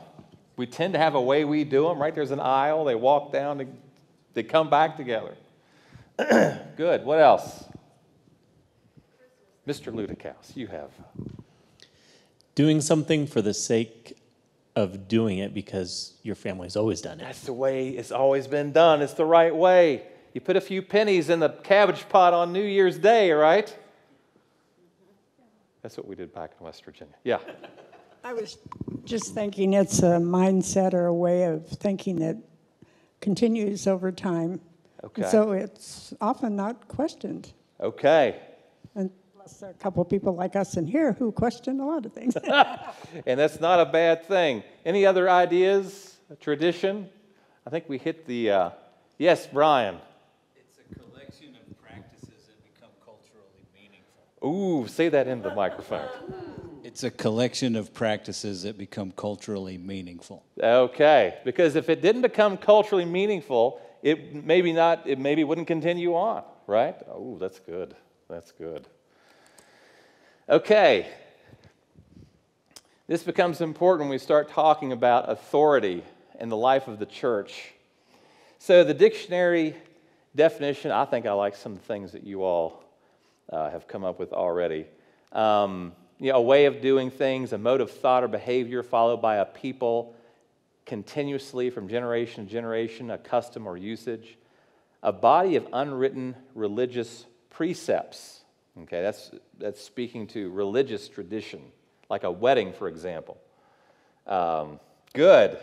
we tend to have a way we do them. Right there's an aisle. They walk down. They, they come back together. good. What else? Mr. Ludicaus, you have. Doing something for the sake of doing it because your family's always done it. That's the way it's always been done. It's the right way. You put a few pennies in the cabbage pot on New Year's Day, right? That's what we did back in West Virginia. Yeah. I was just thinking it's a mindset or a way of thinking that continues over time. Okay. And so it's often not questioned. Okay. Unless there are a couple people like us in here who question a lot of things. And that's not a bad thing. Any other ideas? Tradition? I think we hit the. Uh, yes, Brian. It's a collection of practices that become culturally meaningful. Ooh, say that into the microphone. It's a collection of practices that become culturally meaningful. Okay, because if it didn't become culturally meaningful, it maybe not. It maybe wouldn't continue on, right? Oh, that's good. That's good. Okay. This becomes important when we start talking about authority in the life of the church. So, the dictionary definition, I think I like some things that you all uh, have come up with already. Um, you know, a way of doing things, a mode of thought or behavior followed by a people continuously from generation to generation, a custom or usage, a body of unwritten religious precepts. Okay, that's, that's speaking to religious tradition, like a wedding, for example. Um, good.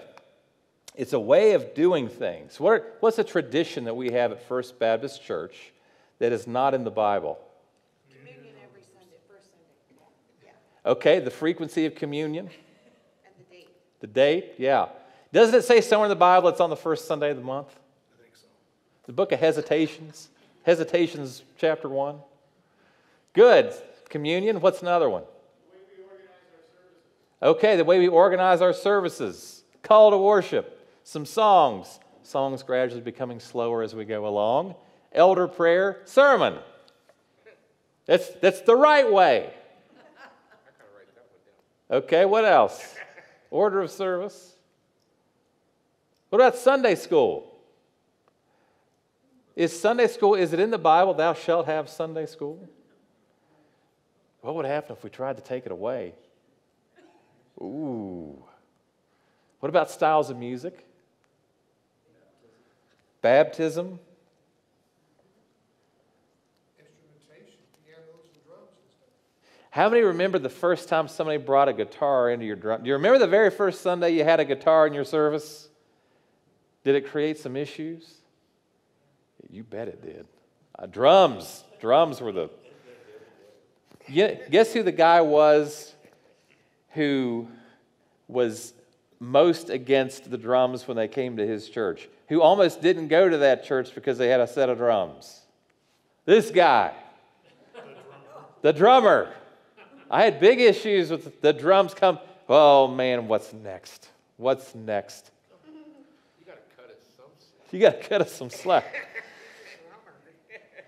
It's a way of doing things. What are, what's a tradition that we have at First Baptist Church that is not in the Bible? Communion every Sunday, first Sunday. Yeah, Okay, the frequency of communion, and the date. the date, yeah. Doesn't it say somewhere in the Bible it's on the first Sunday of the month? I think so. The book of Hesitations, Hesitations chapter 1. Good. Communion, what's another one? Okay, the way we organize our services. Call to worship, some songs. Songs gradually becoming slower as we go along. Elder prayer, sermon. That's, that's the right way. Okay, what else? Order of service. What about Sunday school? Is Sunday school, is it in the Bible, thou shalt have Sunday school? What would happen if we tried to take it away? Ooh. What about styles of music? Baptism? Instrumentation, drums and stuff. How many remember the first time somebody brought a guitar into your drum? Do you remember the very first Sunday you had a guitar in your service? Did it create some issues? You bet it did. Uh, drums. Drums were the. Guess who the guy was who was most against the drums when they came to his church? Who almost didn't go to that church because they had a set of drums? This guy. The drummer. I had big issues with the drums come. Oh man, what's next? What's next? You got to cut us some. You got to cut us some slack.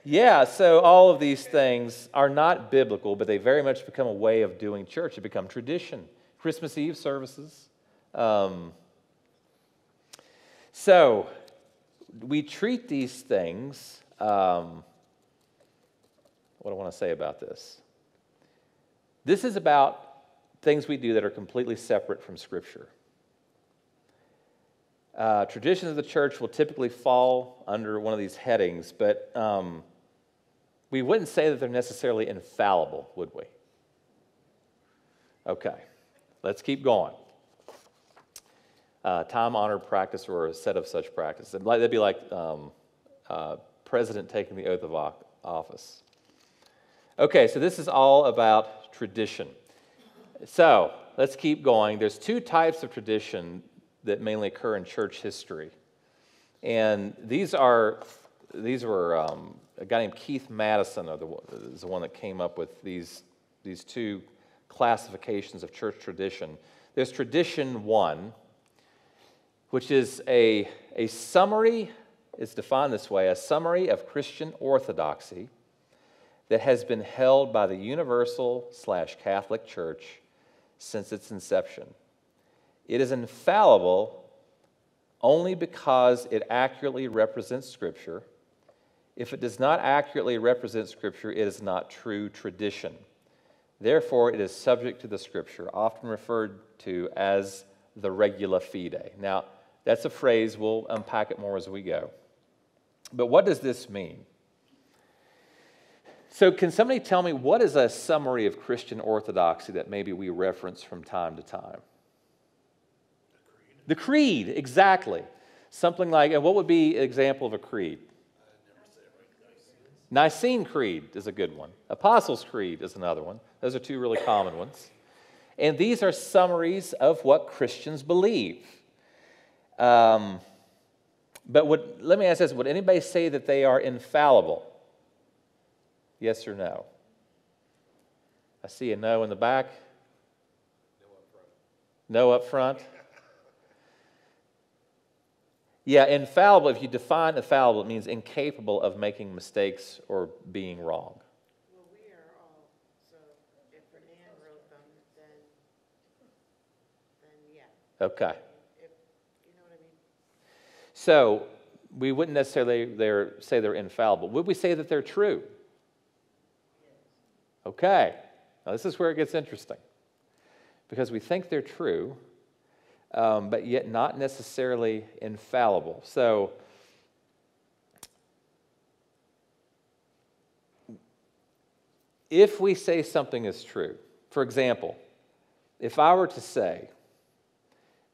Yeah, so all of these things are not biblical, but they very much become a way of doing church. They become tradition. Christmas Eve services, um, So, we treat these things. Um, what do I want to say about this? This is about things we do that are completely separate from Scripture. Uh, traditions of the church will typically fall under one of these headings, but um, we wouldn't say that they're necessarily infallible, would we? Okay, let's keep going. Uh, time honored practice or a set of such practices. That'd be like um, uh, president taking the oath of office. Okay, so this is all about tradition. So let's keep going. There's two types of tradition that mainly occur in church history. And these are, these were um, a guy named Keith Mathison is the one that came up with these, these two classifications of church tradition. There's tradition one, which is a, a summary, it's defined this way a summary of Christian orthodoxy that has been held by the universal slash Catholic Church since its inception. It is infallible only because it accurately represents Scripture. If it does not accurately represent Scripture, it is not true tradition. Therefore, it is subject to the Scripture, often referred to as the regula fide. Now, that's a phrase, we'll unpack it more as we go. But what does this mean? So, can somebody tell me what is a summary of Christian orthodoxy that maybe we reference from time to time? The creed, exactly. Something like, and what would be an example of a creed? Nicene Creed is a good one. Apostles' Creed is another one. Those are two really common ones. And these are summaries of what Christians believe. Um, but would, let me ask this would anybody say that they are infallible? Yes or no? I see a no in the back. No up front. Yeah, infallible, if you define infallible, it means incapable of making mistakes or being wrong. Well, we are all, so if Renan wrote them, then, then yeah. Okay. If, you know what I mean? So we wouldn't necessarily they're, say they're infallible. Would we say that they're true? Okay. Now, this is where it gets interesting. Because we think they're true, um, but yet not necessarily infallible. So, if we say something is true, for example, if I were to say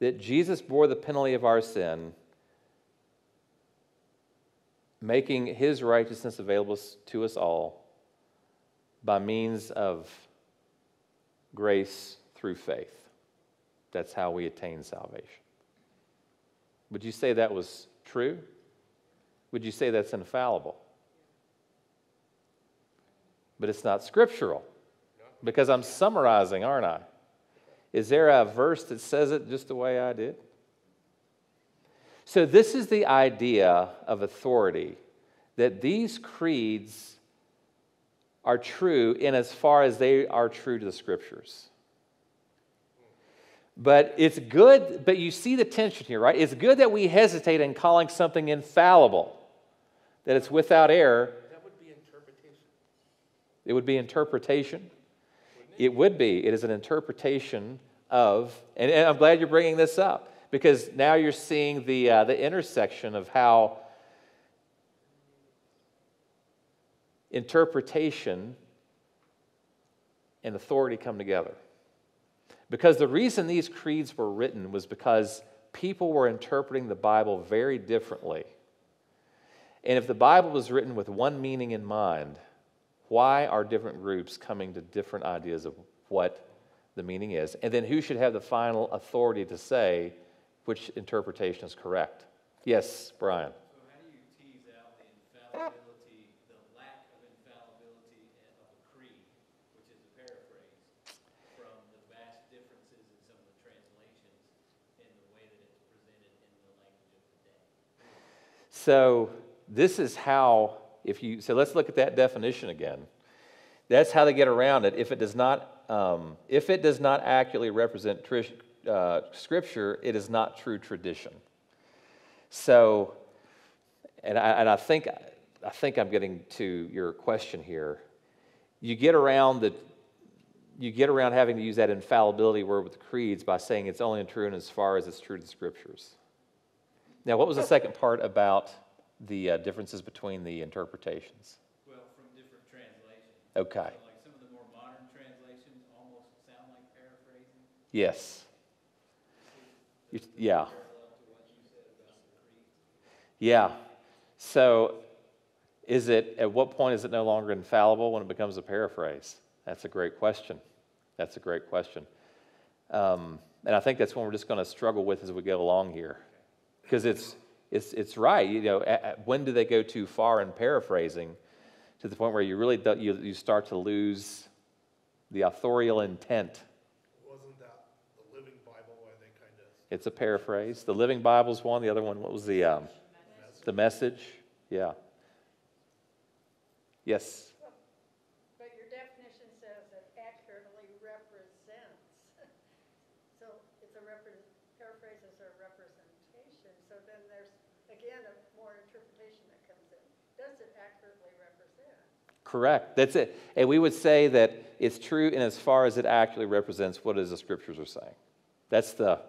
that Jesus bore the penalty of our sin, making his righteousness available to us all by means of grace through faith. That's how we attain salvation. Would you say that was true? Would you say that's infallible? But it's not scriptural because I'm summarizing, aren't I? Is there a verse that says it just the way I did? So, this is the idea of authority that these creeds are true in as far as they are true to the scriptures. But it's good, but you see the tension here, right? It's good that we hesitate in calling something infallible, that it's without error. That would be interpretation. It would be interpretation. It would be. It is an interpretation of, and, and I'm glad you're bringing this up because now you're seeing the, uh, the intersection of how interpretation and authority come together. Because the reason these creeds were written was because people were interpreting the Bible very differently. And if the Bible was written with one meaning in mind, why are different groups coming to different ideas of what the meaning is? And then who should have the final authority to say which interpretation is correct? Yes, Brian. So, this is how, if you, so let's look at that definition again. That's how they get around it. If it does not, um, if it does not accurately represent uh, Scripture, it is not true tradition. So, and I, and I think I think I'm getting to your question here. You get around the you get around having to use that infallibility word with the creeds by saying it's only true in as far as it's true to the scriptures. Now, what was the second part about the uh, differences between the interpretations? Well, from different translations. Okay. So like some of the more modern translations almost sound like paraphrasing. Yes. You- Yeah. Yeah. So, is it at what point is it no longer infallible when it becomes a paraphrase? That's a great question. That's a great question. Um, and I think that's one we're just going to struggle with as we go along here, because it's it's it's right. You know, at, at- when do they go too far in paraphrasing, to the point where you really do, you you start to lose the authorial intent Wasn't that the Living Bible why they kind of, It's a paraphrase. The Living Bible's one. The other one, what was the um, the message? Yeah. Yes. But your definition says it accurately represents. So it's a repre, paraphrases are representation, so then there's, again, a more interpretation that comes in. Does it accurately represent? Correct. That's it. And we would say that it's true in as far as it accurately represents what is the scriptures are saying. That's the,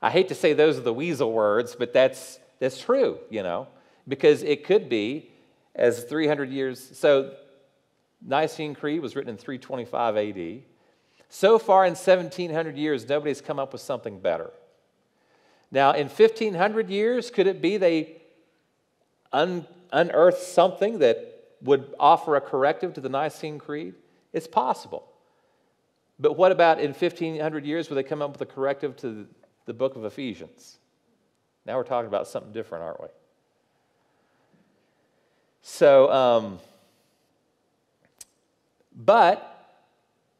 I hate to say those are the weasel words, but that's, that's true, you know, because it could be as 300 years. So Nicene Creed was written in 325 AD. So far in 1700 years, nobody's come up with something better. Now, in 1500 years, could it be they un- unearthed something that would offer a corrective to the Nicene Creed? It's possible. But what about in 1500 years where they come up with a corrective to the, book of Ephesians? Now we're talking about something different, aren't we? So, um, but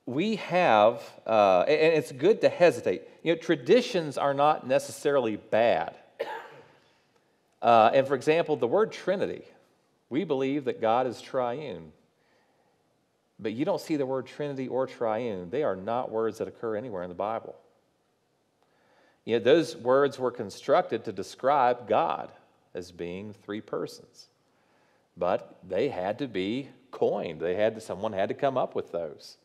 we have, uh, and and it's good to hesitate. You know, traditions are not necessarily bad. Uh, and for example, the word Trinity, we believe that God is triune. But you don't see the word Trinity or triune. They are not words that occur anywhere in the Bible. You know, those words were constructed to describe God as being three persons. But they had to be coined. They had to, someone had to come up with those.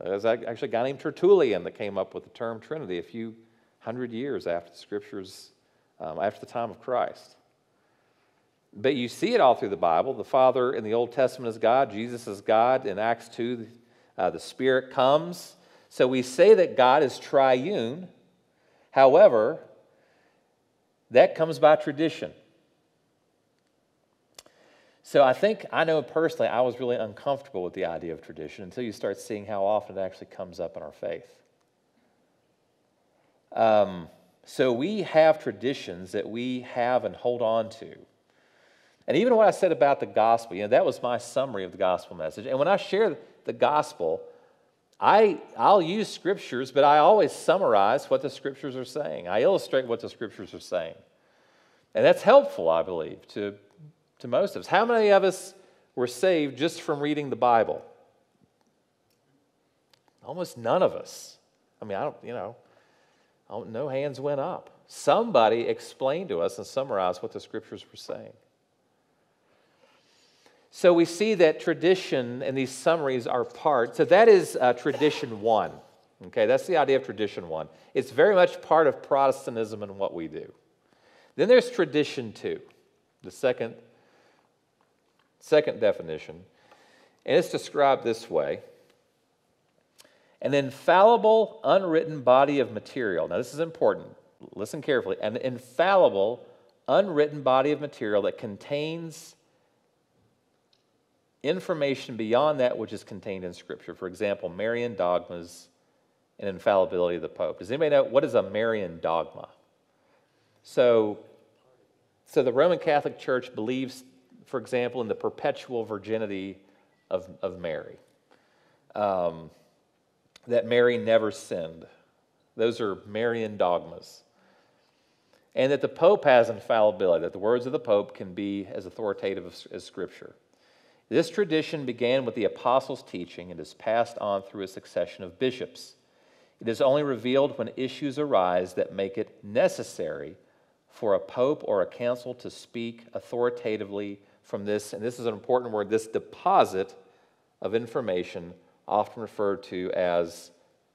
There's actually a guy named Tertullian that came up with the term Trinity a few hundred years after the scriptures, um, after the time of Christ. But you see it all through the Bible. The Father in the Old Testament is God, Jesus is God. In Acts 2, uh, the Spirit comes. So we say that God is triune. However, that comes by tradition. So I think, I know personally, I was really uncomfortable with the idea of tradition until you start seeing how often it actually comes up in our faith. Um, so we have traditions that we have and hold on to. And even what I said about the gospel, you know, that was my summary of the gospel message. And when I share the gospel, I, I'll use scriptures, but I always summarize what the scriptures are saying. I illustrate what the scriptures are saying. And that's helpful, I believe, to, to most of us. How many of us were saved just from reading the Bible? Almost none of us. I mean, I don't, you know, no hands went up. Somebody explained to us and summarized what the scriptures were saying. So we see that tradition and these summaries are part. So that is uh, tradition one. Okay, that's the idea of tradition one. It's very much part of Protestantism and what we do. Then there's tradition two, the second, second definition. And it's described this way an infallible, unwritten body of material. Now, this is important. Listen carefully. An infallible, unwritten body of material that contains information beyond that which is contained in Scripture. For example, Marian dogmas and infallibility of the Pope. Does anybody know what is a Marian dogma? So, so the Roman Catholic Church believes, for example, in the perpetual virginity of, of Mary, um, that Mary never sinned. Those are Marian dogmas. And that the Pope has infallibility, that the words of the Pope can be as authoritative as, as Scripture. This tradition began with the apostles' teaching and is passed on through a succession of bishops. It is only revealed when issues arise that make it necessary for a pope or a council to speak authoritatively from this, and this is an important word, this deposit of information, often referred to as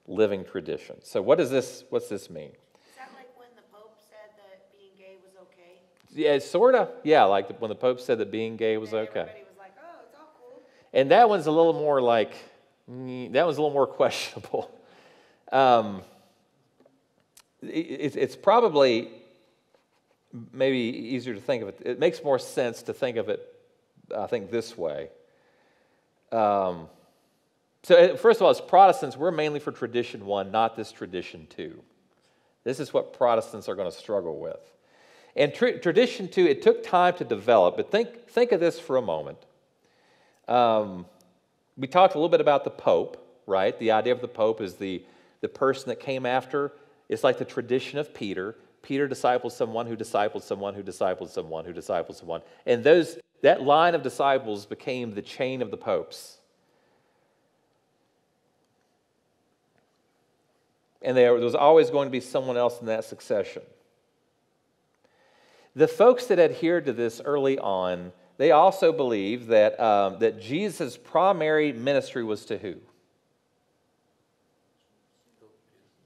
living tradition. So, what does this, what's this mean? Is that like when the Pope said that being gay was okay? Yeah, sort of. Yeah, like when the Pope said that being gay was okay. Everybody was like, oh, it's all cool. And that one's a little more like, mm, that one's a little more questionable. Um, it, it's- probably maybe easier to think of it. It makes more sense to think of it, I think, this way. Um, so, uh, first of all, as Protestants, we're mainly for tradition one, not this tradition two. This is what Protestants are going to struggle with. And tr- tradition two, it took time to develop, but think, think of this for a moment. Um, we talked a little bit about the Pope, right? The idea of the Pope is the, the person that came after. It's like the tradition of Peter. Peter discipled someone who discipled someone who discipled someone who discipled someone. And those, that line of disciples became the chain of the popes. And there was always going to be someone else in that succession. The folks that adhered to this early on, they also believe that, um, that Jesus' primary ministry was to who?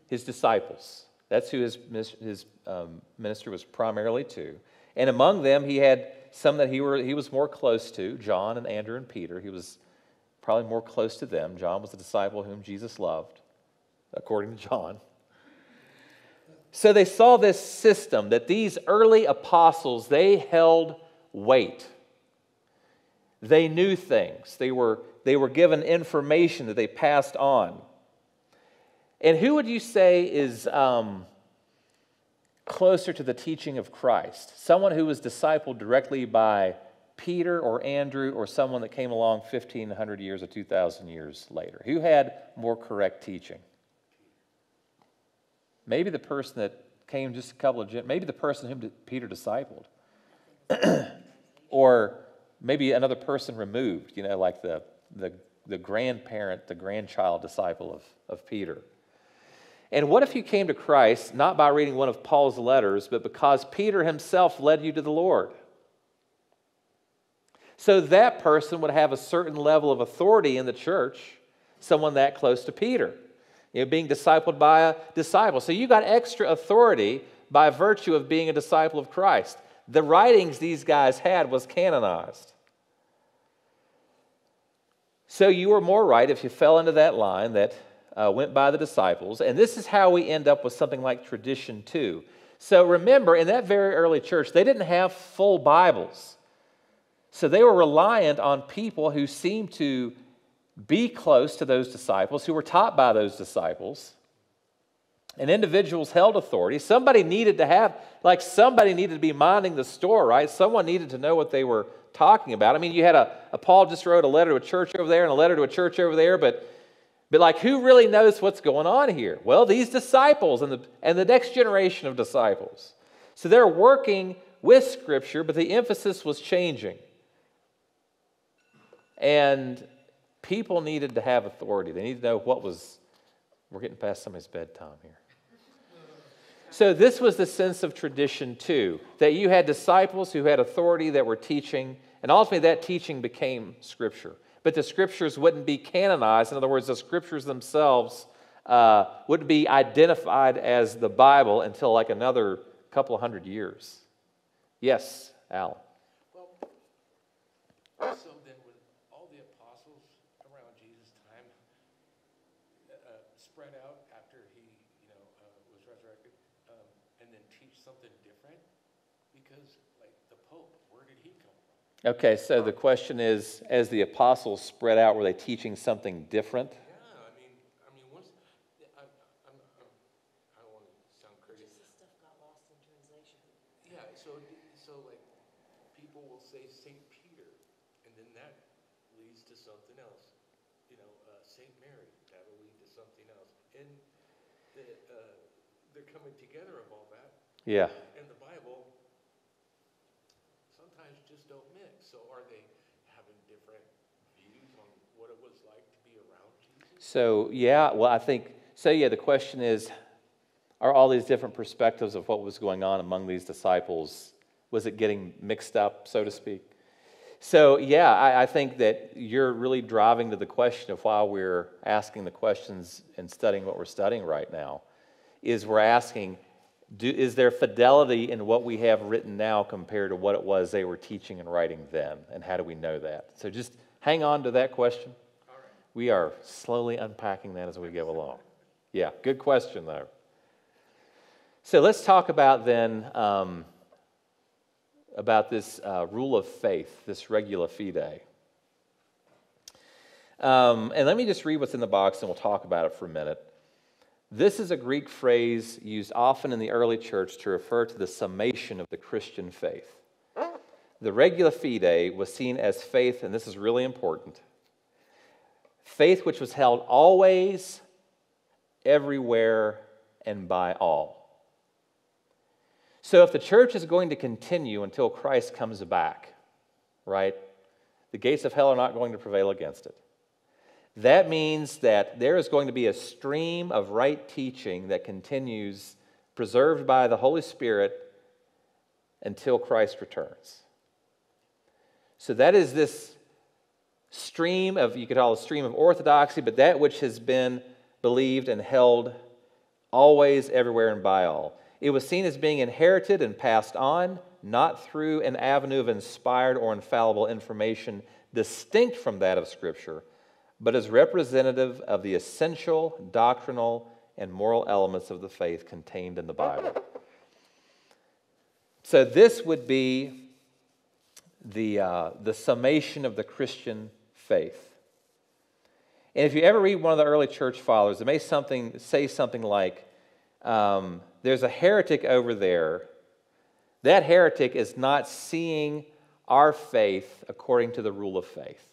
His disciples. That's who his, his um, ministry was primarily to. And among them, he had some that he, were, he was more close to John and Andrew and Peter. He was probably more close to them. John was the disciple whom Jesus loved, according to John. So they saw this system that these early apostles, they held weight. They knew things. They were, they were given information that they passed on. And who would you say is um, closer to the teaching of Christ? Someone who was discipled directly by Peter or Andrew or someone that came along 1,500 years or 2,000 years later? Who had more correct teaching? Maybe the person that came just a couple of, maybe the person whom Peter discipled. or maybe another person removed, you know, like the, the, the grandparent, the grandchild disciple of, of Peter. And what if you came to Christ not by reading one of Paul's letters, but because Peter himself led you to the Lord? So that person would have a certain level of authority in the church, someone that close to Peter, you know, being discipled by a disciple. So you got extra authority by virtue of being a disciple of Christ. The writings these guys had was canonized. So you were more right if you fell into that line that uh, went by the disciples. And this is how we end up with something like tradition two. So remember, in that very early church, they didn't have full Bibles. So they were reliant on people who seemed to be close to those disciples, who were taught by those disciples. And individuals held authority. Somebody needed to have, like, somebody needed to be minding the store, right? Someone needed to know what they were talking about. I mean, you had a, a Paul just wrote a letter to a church over there and a letter to a church over there, but but like who really knows what's going on here? Well, these disciples and the and the next generation of disciples. So they're working with scripture, but the emphasis was changing. And people needed to have authority. They needed to know what was we're getting past somebody's bedtime here. So, this was the sense of tradition two, that you had disciples who had authority that were teaching, and ultimately that teaching became Scripture. But the Scriptures wouldn't be canonized. In other words, the Scriptures themselves uh, wouldn't be identified as the Bible until like another couple hundred years. Yes, Alan. So then, with all the apostles around Jesus' time uh, spread out after he, you know, uh, was resurrected, um, and then teach something different, because like the Pope, where did he come from? Okay, so the question is as the apostles spread out, were they teaching something different? Yeah, I mean, I mean, once I, I'm, I'm, I don't want to sound crazy. stuff got lost in translation. Yeah, so so like people will say Saint Peter, and then that leads to something else. You know, uh, Saint Mary, that'll lead to something else, and the, uh, they're coming together of all that. Yeah. And the Bible sometimes just don't mix. So are they having different views on what it was like to be around Jesus? So, yeah, well, I think, so yeah, the question is are all these different perspectives of what was going on among these disciples? Was it getting mixed up, so to speak? So, yeah, I, I think that you're really driving to the question of why we're asking the questions and studying what we're studying right now. Is we're asking, do, is there fidelity in what we have written now compared to what it was they were teaching and writing then? And how do we know that? So just hang on to that question. We are slowly unpacking that as we go along. Yeah, good question, though. So let's talk about then um, about this uh, rule of faith, this regula fide. Um, and let me just read what's in the box and we'll talk about it for a minute. This is a Greek phrase used often in the early church to refer to the summation of the Christian faith. The regula fide was seen as faith, and this is really important faith which was held always, everywhere, and by all. So, if the church is going to continue until Christ comes back, right, the gates of hell are not going to prevail against it. That means that there is going to be a stream of right teaching that continues, preserved by the Holy Spirit, until Christ returns. So that is this stream of, you could call it a stream of orthodoxy, but that which has been believed and held always, everywhere, and by all. It was seen as being inherited and passed on, not through an avenue of inspired or infallible information distinct from that of Scripture but as representative of the essential doctrinal and moral elements of the faith contained in the Bible. So, this would be the, uh, the summation of the Christian faith. And if you ever read one of the early church fathers, it may something, say something like, um, There's a heretic over there. That heretic is not seeing our faith according to the rule of faith.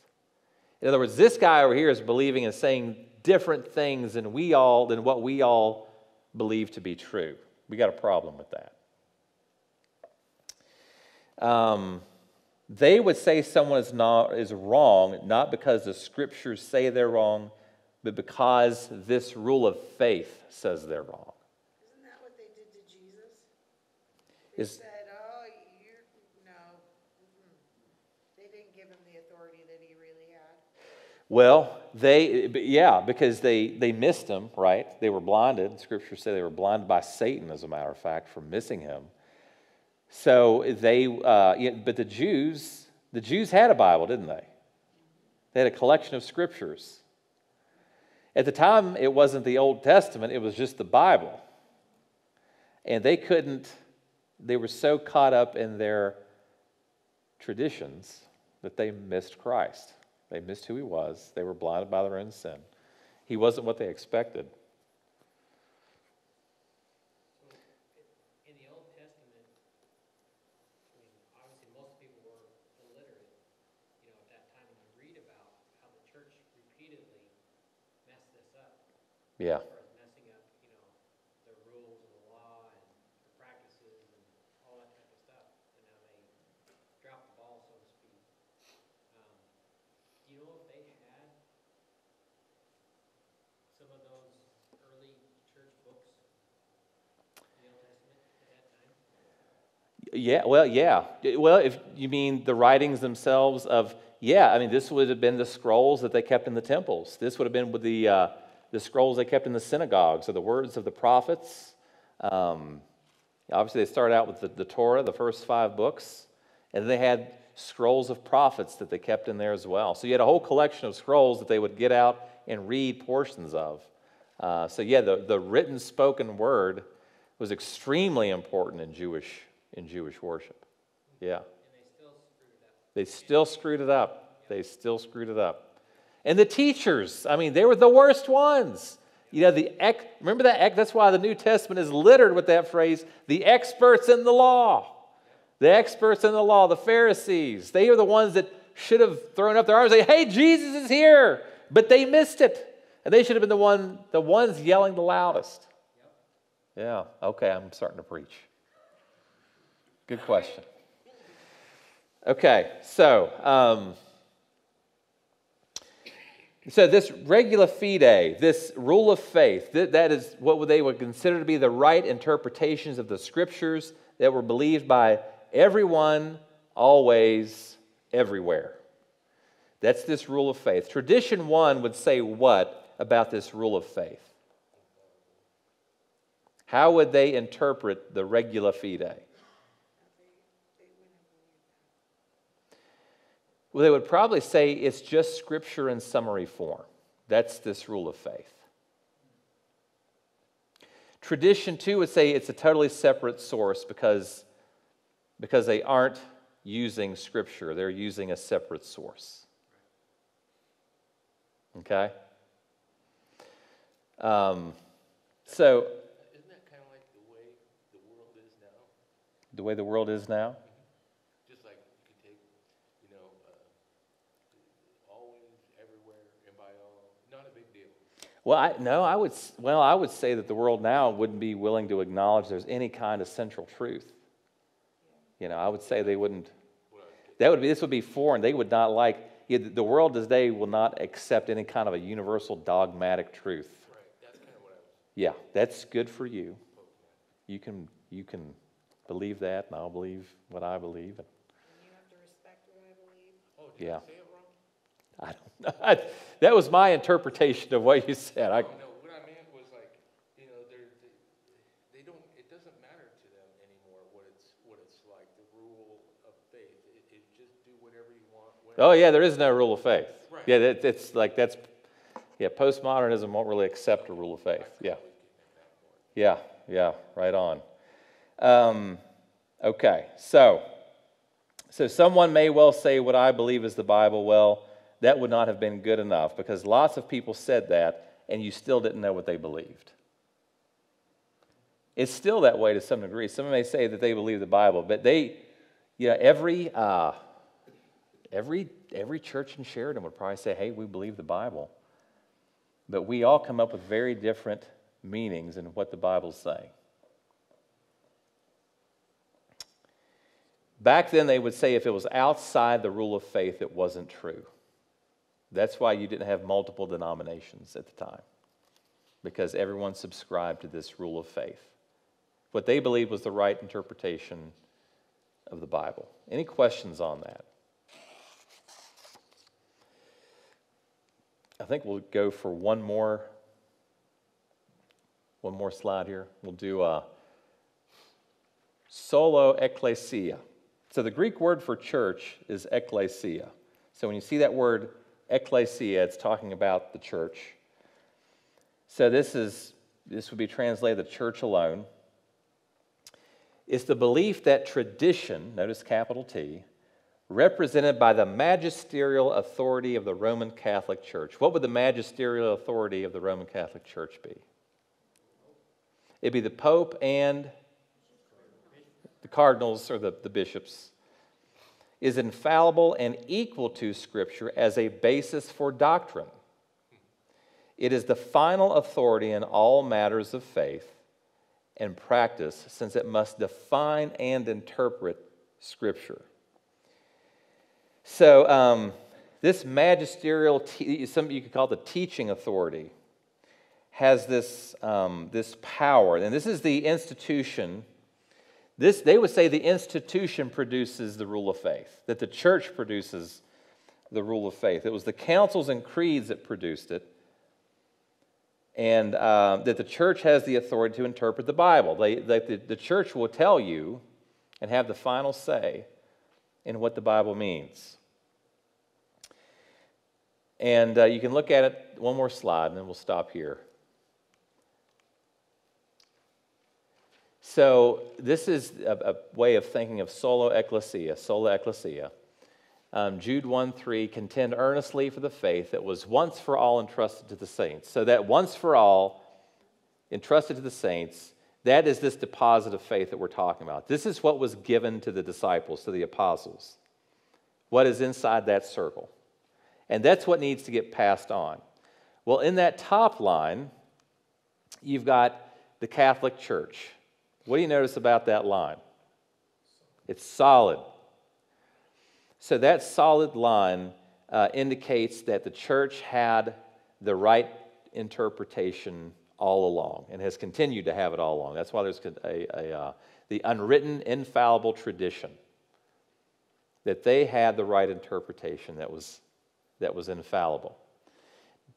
In other words, this guy over here is believing and saying different things than we all, than what we all believe to be true. We got a problem with that. Um, they would say someone is not is wrong not because the scriptures say they're wrong, but because this rule of faith says they're wrong. Isn't that what they did to Jesus? They Is said, oh, you're, no. mm-mm." They didn't give him the authority that he really had. Well, they, yeah, because they, they missed him, right? They were blinded. Scripture said they were blinded by Satan, as a matter of fact, for missing him. So they, uh, but the Jews, the Jews had a Bible, didn't they? They had a collection of scriptures. At the time, it wasn't the Old Testament, it was just the Bible. And they couldn't, they were so caught up in their traditions that they missed Christ. They missed who he was. They were blinded by their own sin. He wasn't what they expected. In the Old Testament, I mean, obviously most people were illiterate, you know, at that time, and you read about how the church repeatedly messed this up. Yeah. Far as messing up, you know, the rules and the law and the practices and all that type of stuff, and how they dropped the ball, so to speak. Um, do you know if they had some of those early church books in the Old Testament at that time? Yeah, well, yeah. Well, if you mean the writings themselves of, yeah, I mean, this would have been the scrolls that they kept in the temples. This would have been with the, uh, the scrolls they kept in the synagogues, or the words of the prophets. Um, obviously, they started out with the, the Torah, the first five books, and they had scrolls of prophets that they kept in there as well. So you had a whole collection of scrolls that they would get out and read portions of. Uh, so yeah, the, the written spoken word was extremely important in Jewish in Jewish worship. Yeah. They still screwed it up. They still screwed it up. And the teachers, I mean, they were the worst ones. You know, the remember that? That's why the New Testament is littered with that phrase the experts in the law. The experts in the law, the Pharisees, they are the ones that should have thrown up their arms and say, hey, Jesus is here. But they missed it. And they should have been the, one, the ones yelling the loudest. Yeah, okay, I'm starting to preach. Good question. Okay, so um, So, this regula fide, this rule of faith, that, that is what they would consider to be the right interpretations of the scriptures that were believed by everyone, always, everywhere. That's this rule of faith. Tradition one would say what about this rule of faith? How would they interpret the regula fide? Well, they would probably say it's just scripture in summary form. That's this rule of faith. Tradition, two, would say it's a totally separate source because, because they aren't using scripture, they're using a separate source. Okay? Um, so, Isn't that kind of like the way the world is now? the way the world is now? Just like you could take, you know, uh, always, everywhere, and by all, not a big deal. Well, I, no, I would, well, I would say that the world now wouldn't be willing to acknowledge there's any kind of central truth. You know, I would say they wouldn't. That would be, this would be foreign. They would not like, yeah, the world today will not accept any kind of a universal dogmatic truth. Right, that's kind of what I was, Yeah, that's good for you. You can, you can believe that, and I'll believe what I believe. and- you have to respect what I believe. oh, Yeah. I say it wrong? I don't know. That was my interpretation of what you said. I, No, what I meant was like, you know, they're, they, they don't, it doesn't matter to them anymore what it's, what it's like, the rule of faith. It, it just do whatever you want, Oh yeah, there is no rule of faith. Right. Yeah, that, it's like that's yeah. Postmodernism won't really accept a rule of faith. Yeah, yeah, yeah. Right on. Um, okay, so so someone may well say what I believe is the Bible. Well, that would not have been good enough because lots of people said that, and you still didn't know what they believed. It's still that way to some degree. Some may say that they believe the Bible, but they, you know, every. Uh, every every church in Sheridan would probably say, "Hey, we believe the Bible," but we all come up with very different meanings in what the Bible's saying. Back then, they would say if it was outside the rule of faith, it wasn't true. That's why you didn't have multiple denominations at the time, because everyone subscribed to this rule of faith. What they believed was the right interpretation of the Bible. Any questions on that? I think we'll go for one more, one more slide here. We'll do uh, solo ecclesia. So the Greek word for church is ecclesia. So when you see that word ecclesia, it's talking about the church. So this is this would be translated the church alone. It's the belief that tradition, notice capital T, represented by the magisterial authority of the Roman Catholic Church. What would the magisterial authority of the Roman Catholic Church be? It'd be the Pope and the cardinals or the, the bishops. Is infallible and equal to Scripture as a basis for doctrine. It is the final authority in all matters of faith and practice, since it must define and interpret Scripture. So, um, this magisterial, te- some you could call it the teaching authority, has this, um, this power. And this is the institution. This, they would say the institution produces the rule of faith, that the church produces the rule of faith. It was the councils and creeds that produced it, and uh, that the church has the authority to interpret the Bible. They, that the, the church will tell you and have the final say in what the Bible means. And uh, you can look at it one more slide, and then we'll stop here. So, this is a, a way of thinking of solo ecclesia, sola ecclesia. Um, Jude 1 3, contend earnestly for the faith that was once for all entrusted to the saints. So, that once for all entrusted to the saints, that is this deposit of faith that we're talking about. This is what was given to the disciples, to the apostles. What is inside that circle. And that's what needs to get passed on. Well, in that top line, you've got the Catholic Church. What do you notice about that line? It's solid. So, that solid line uh, indicates that the church had the right interpretation all along and has continued to have it all along. That's why there's a, a, uh, the unwritten, infallible tradition that they had the right interpretation that was, that was infallible.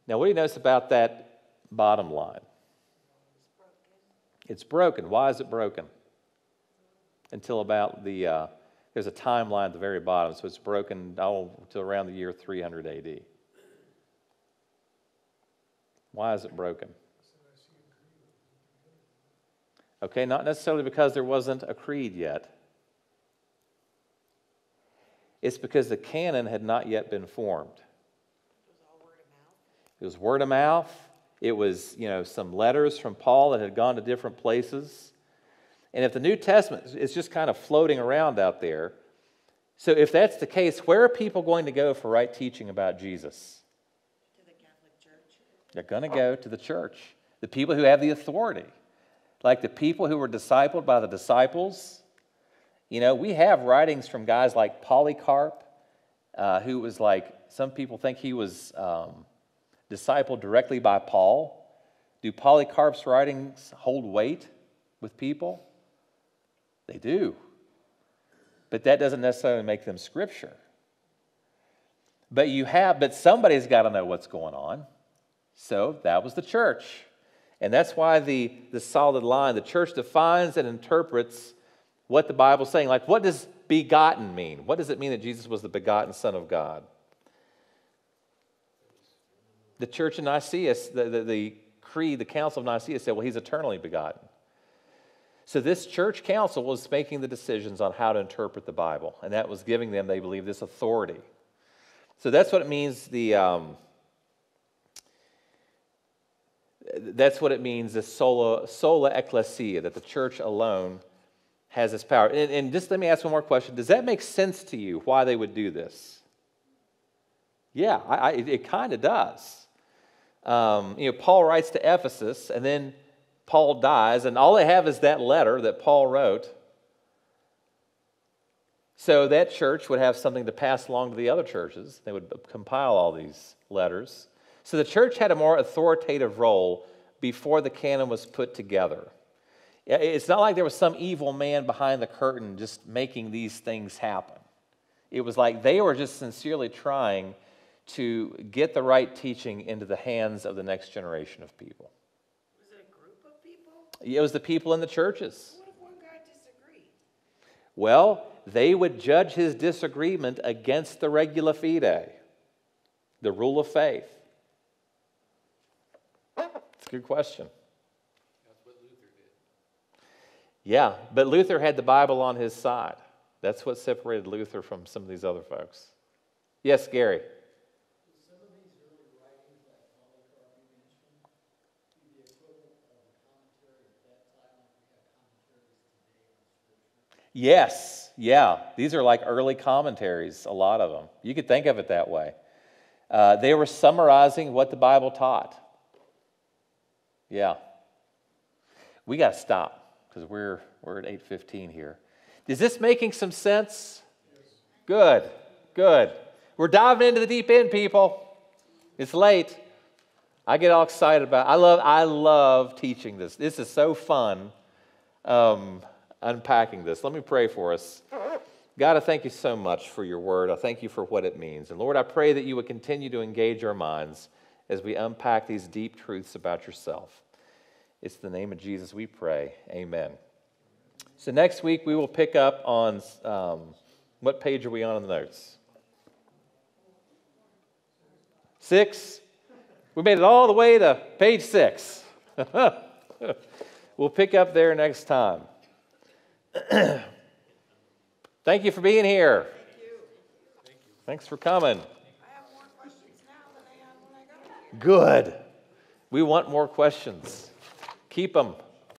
Now, what do you notice about that bottom line? It's broken. Why is it broken? Until about the, uh, there's a timeline at the very bottom, so it's broken oh, until around the year 300 AD. Why is it broken? Okay, not necessarily because there wasn't a creed yet. It's because the canon had not yet been formed. It was word of mouth. It was, you know, some letters from Paul that had gone to different places. And if the New Testament is just kind of floating around out there, so if that's the case, where are people going to go for right teaching about Jesus? To the Catholic Church. They're going to go to the church, the people who have the authority. Like the people who were discipled by the disciples. You know, we have writings from guys like Polycarp, uh, who was like, some people think he was um, discipled directly by Paul. Do Polycarp's writings hold weight with people? They do. But that doesn't necessarily make them scripture. But you have, but somebody's got to know what's going on. So that was the church. And that's why the, the solid line, the church defines and interprets what the Bible's saying. Like, what does begotten mean? What does it mean that Jesus was the begotten Son of God? The church in Nicaea, the, the, the creed, the Council of Nicaea said, well, he's eternally begotten. So this church council was making the decisions on how to interpret the Bible, and that was giving them, they believe, this authority. So that's what it means. The um, that's what it means. The sola sola ecclesia, that the church alone has this power. And, and just let me ask one more question: Does that make sense to you? Why they would do this? Yeah, I, I, it kind of does. Um, you know, Paul writes to Ephesus, and then Paul dies, and all they have is that letter that Paul wrote. So that church would have something to pass along to the other churches. They would compile all these letters. So the church had a more authoritative role before the canon was put together. It's not like there was some evil man behind the curtain just making these things happen. It was like they were just sincerely trying to get the right teaching into the hands of the next generation of people. Was it a group of people? It was the people in the churches. What if one guy disagreed? Well, they would judge his disagreement against the regula fide, the rule of faith. It's a good question. That's what Luther did. Yeah, but Luther had the Bible on his side. That's what separated Luther from some of these other folks. Yes, Gary. Yes, yeah. These are like early commentaries, a lot of them. You could think of it that way. Uh, they were summarizing what the Bible taught. Yeah. We got to stop because we're, we're at 8.15 here. Is this making some sense? Good, good. We're diving into the deep end, people. It's late. I get all excited about. I love. I love teaching this. This is so fun. Um, unpacking this. Let me pray for us. God, I thank you so much for your word. I thank you for what it means. And Lord, I pray that you would continue to engage our minds as we unpack these deep truths about yourself. It's the name of Jesus we pray. Amen. So next week we will pick up on um, what page are we on in the notes? Six. We made it all the way to page six. we'll pick up there next time. Thank you for being here. Thanks for coming. Good. We want more questions. Keep them.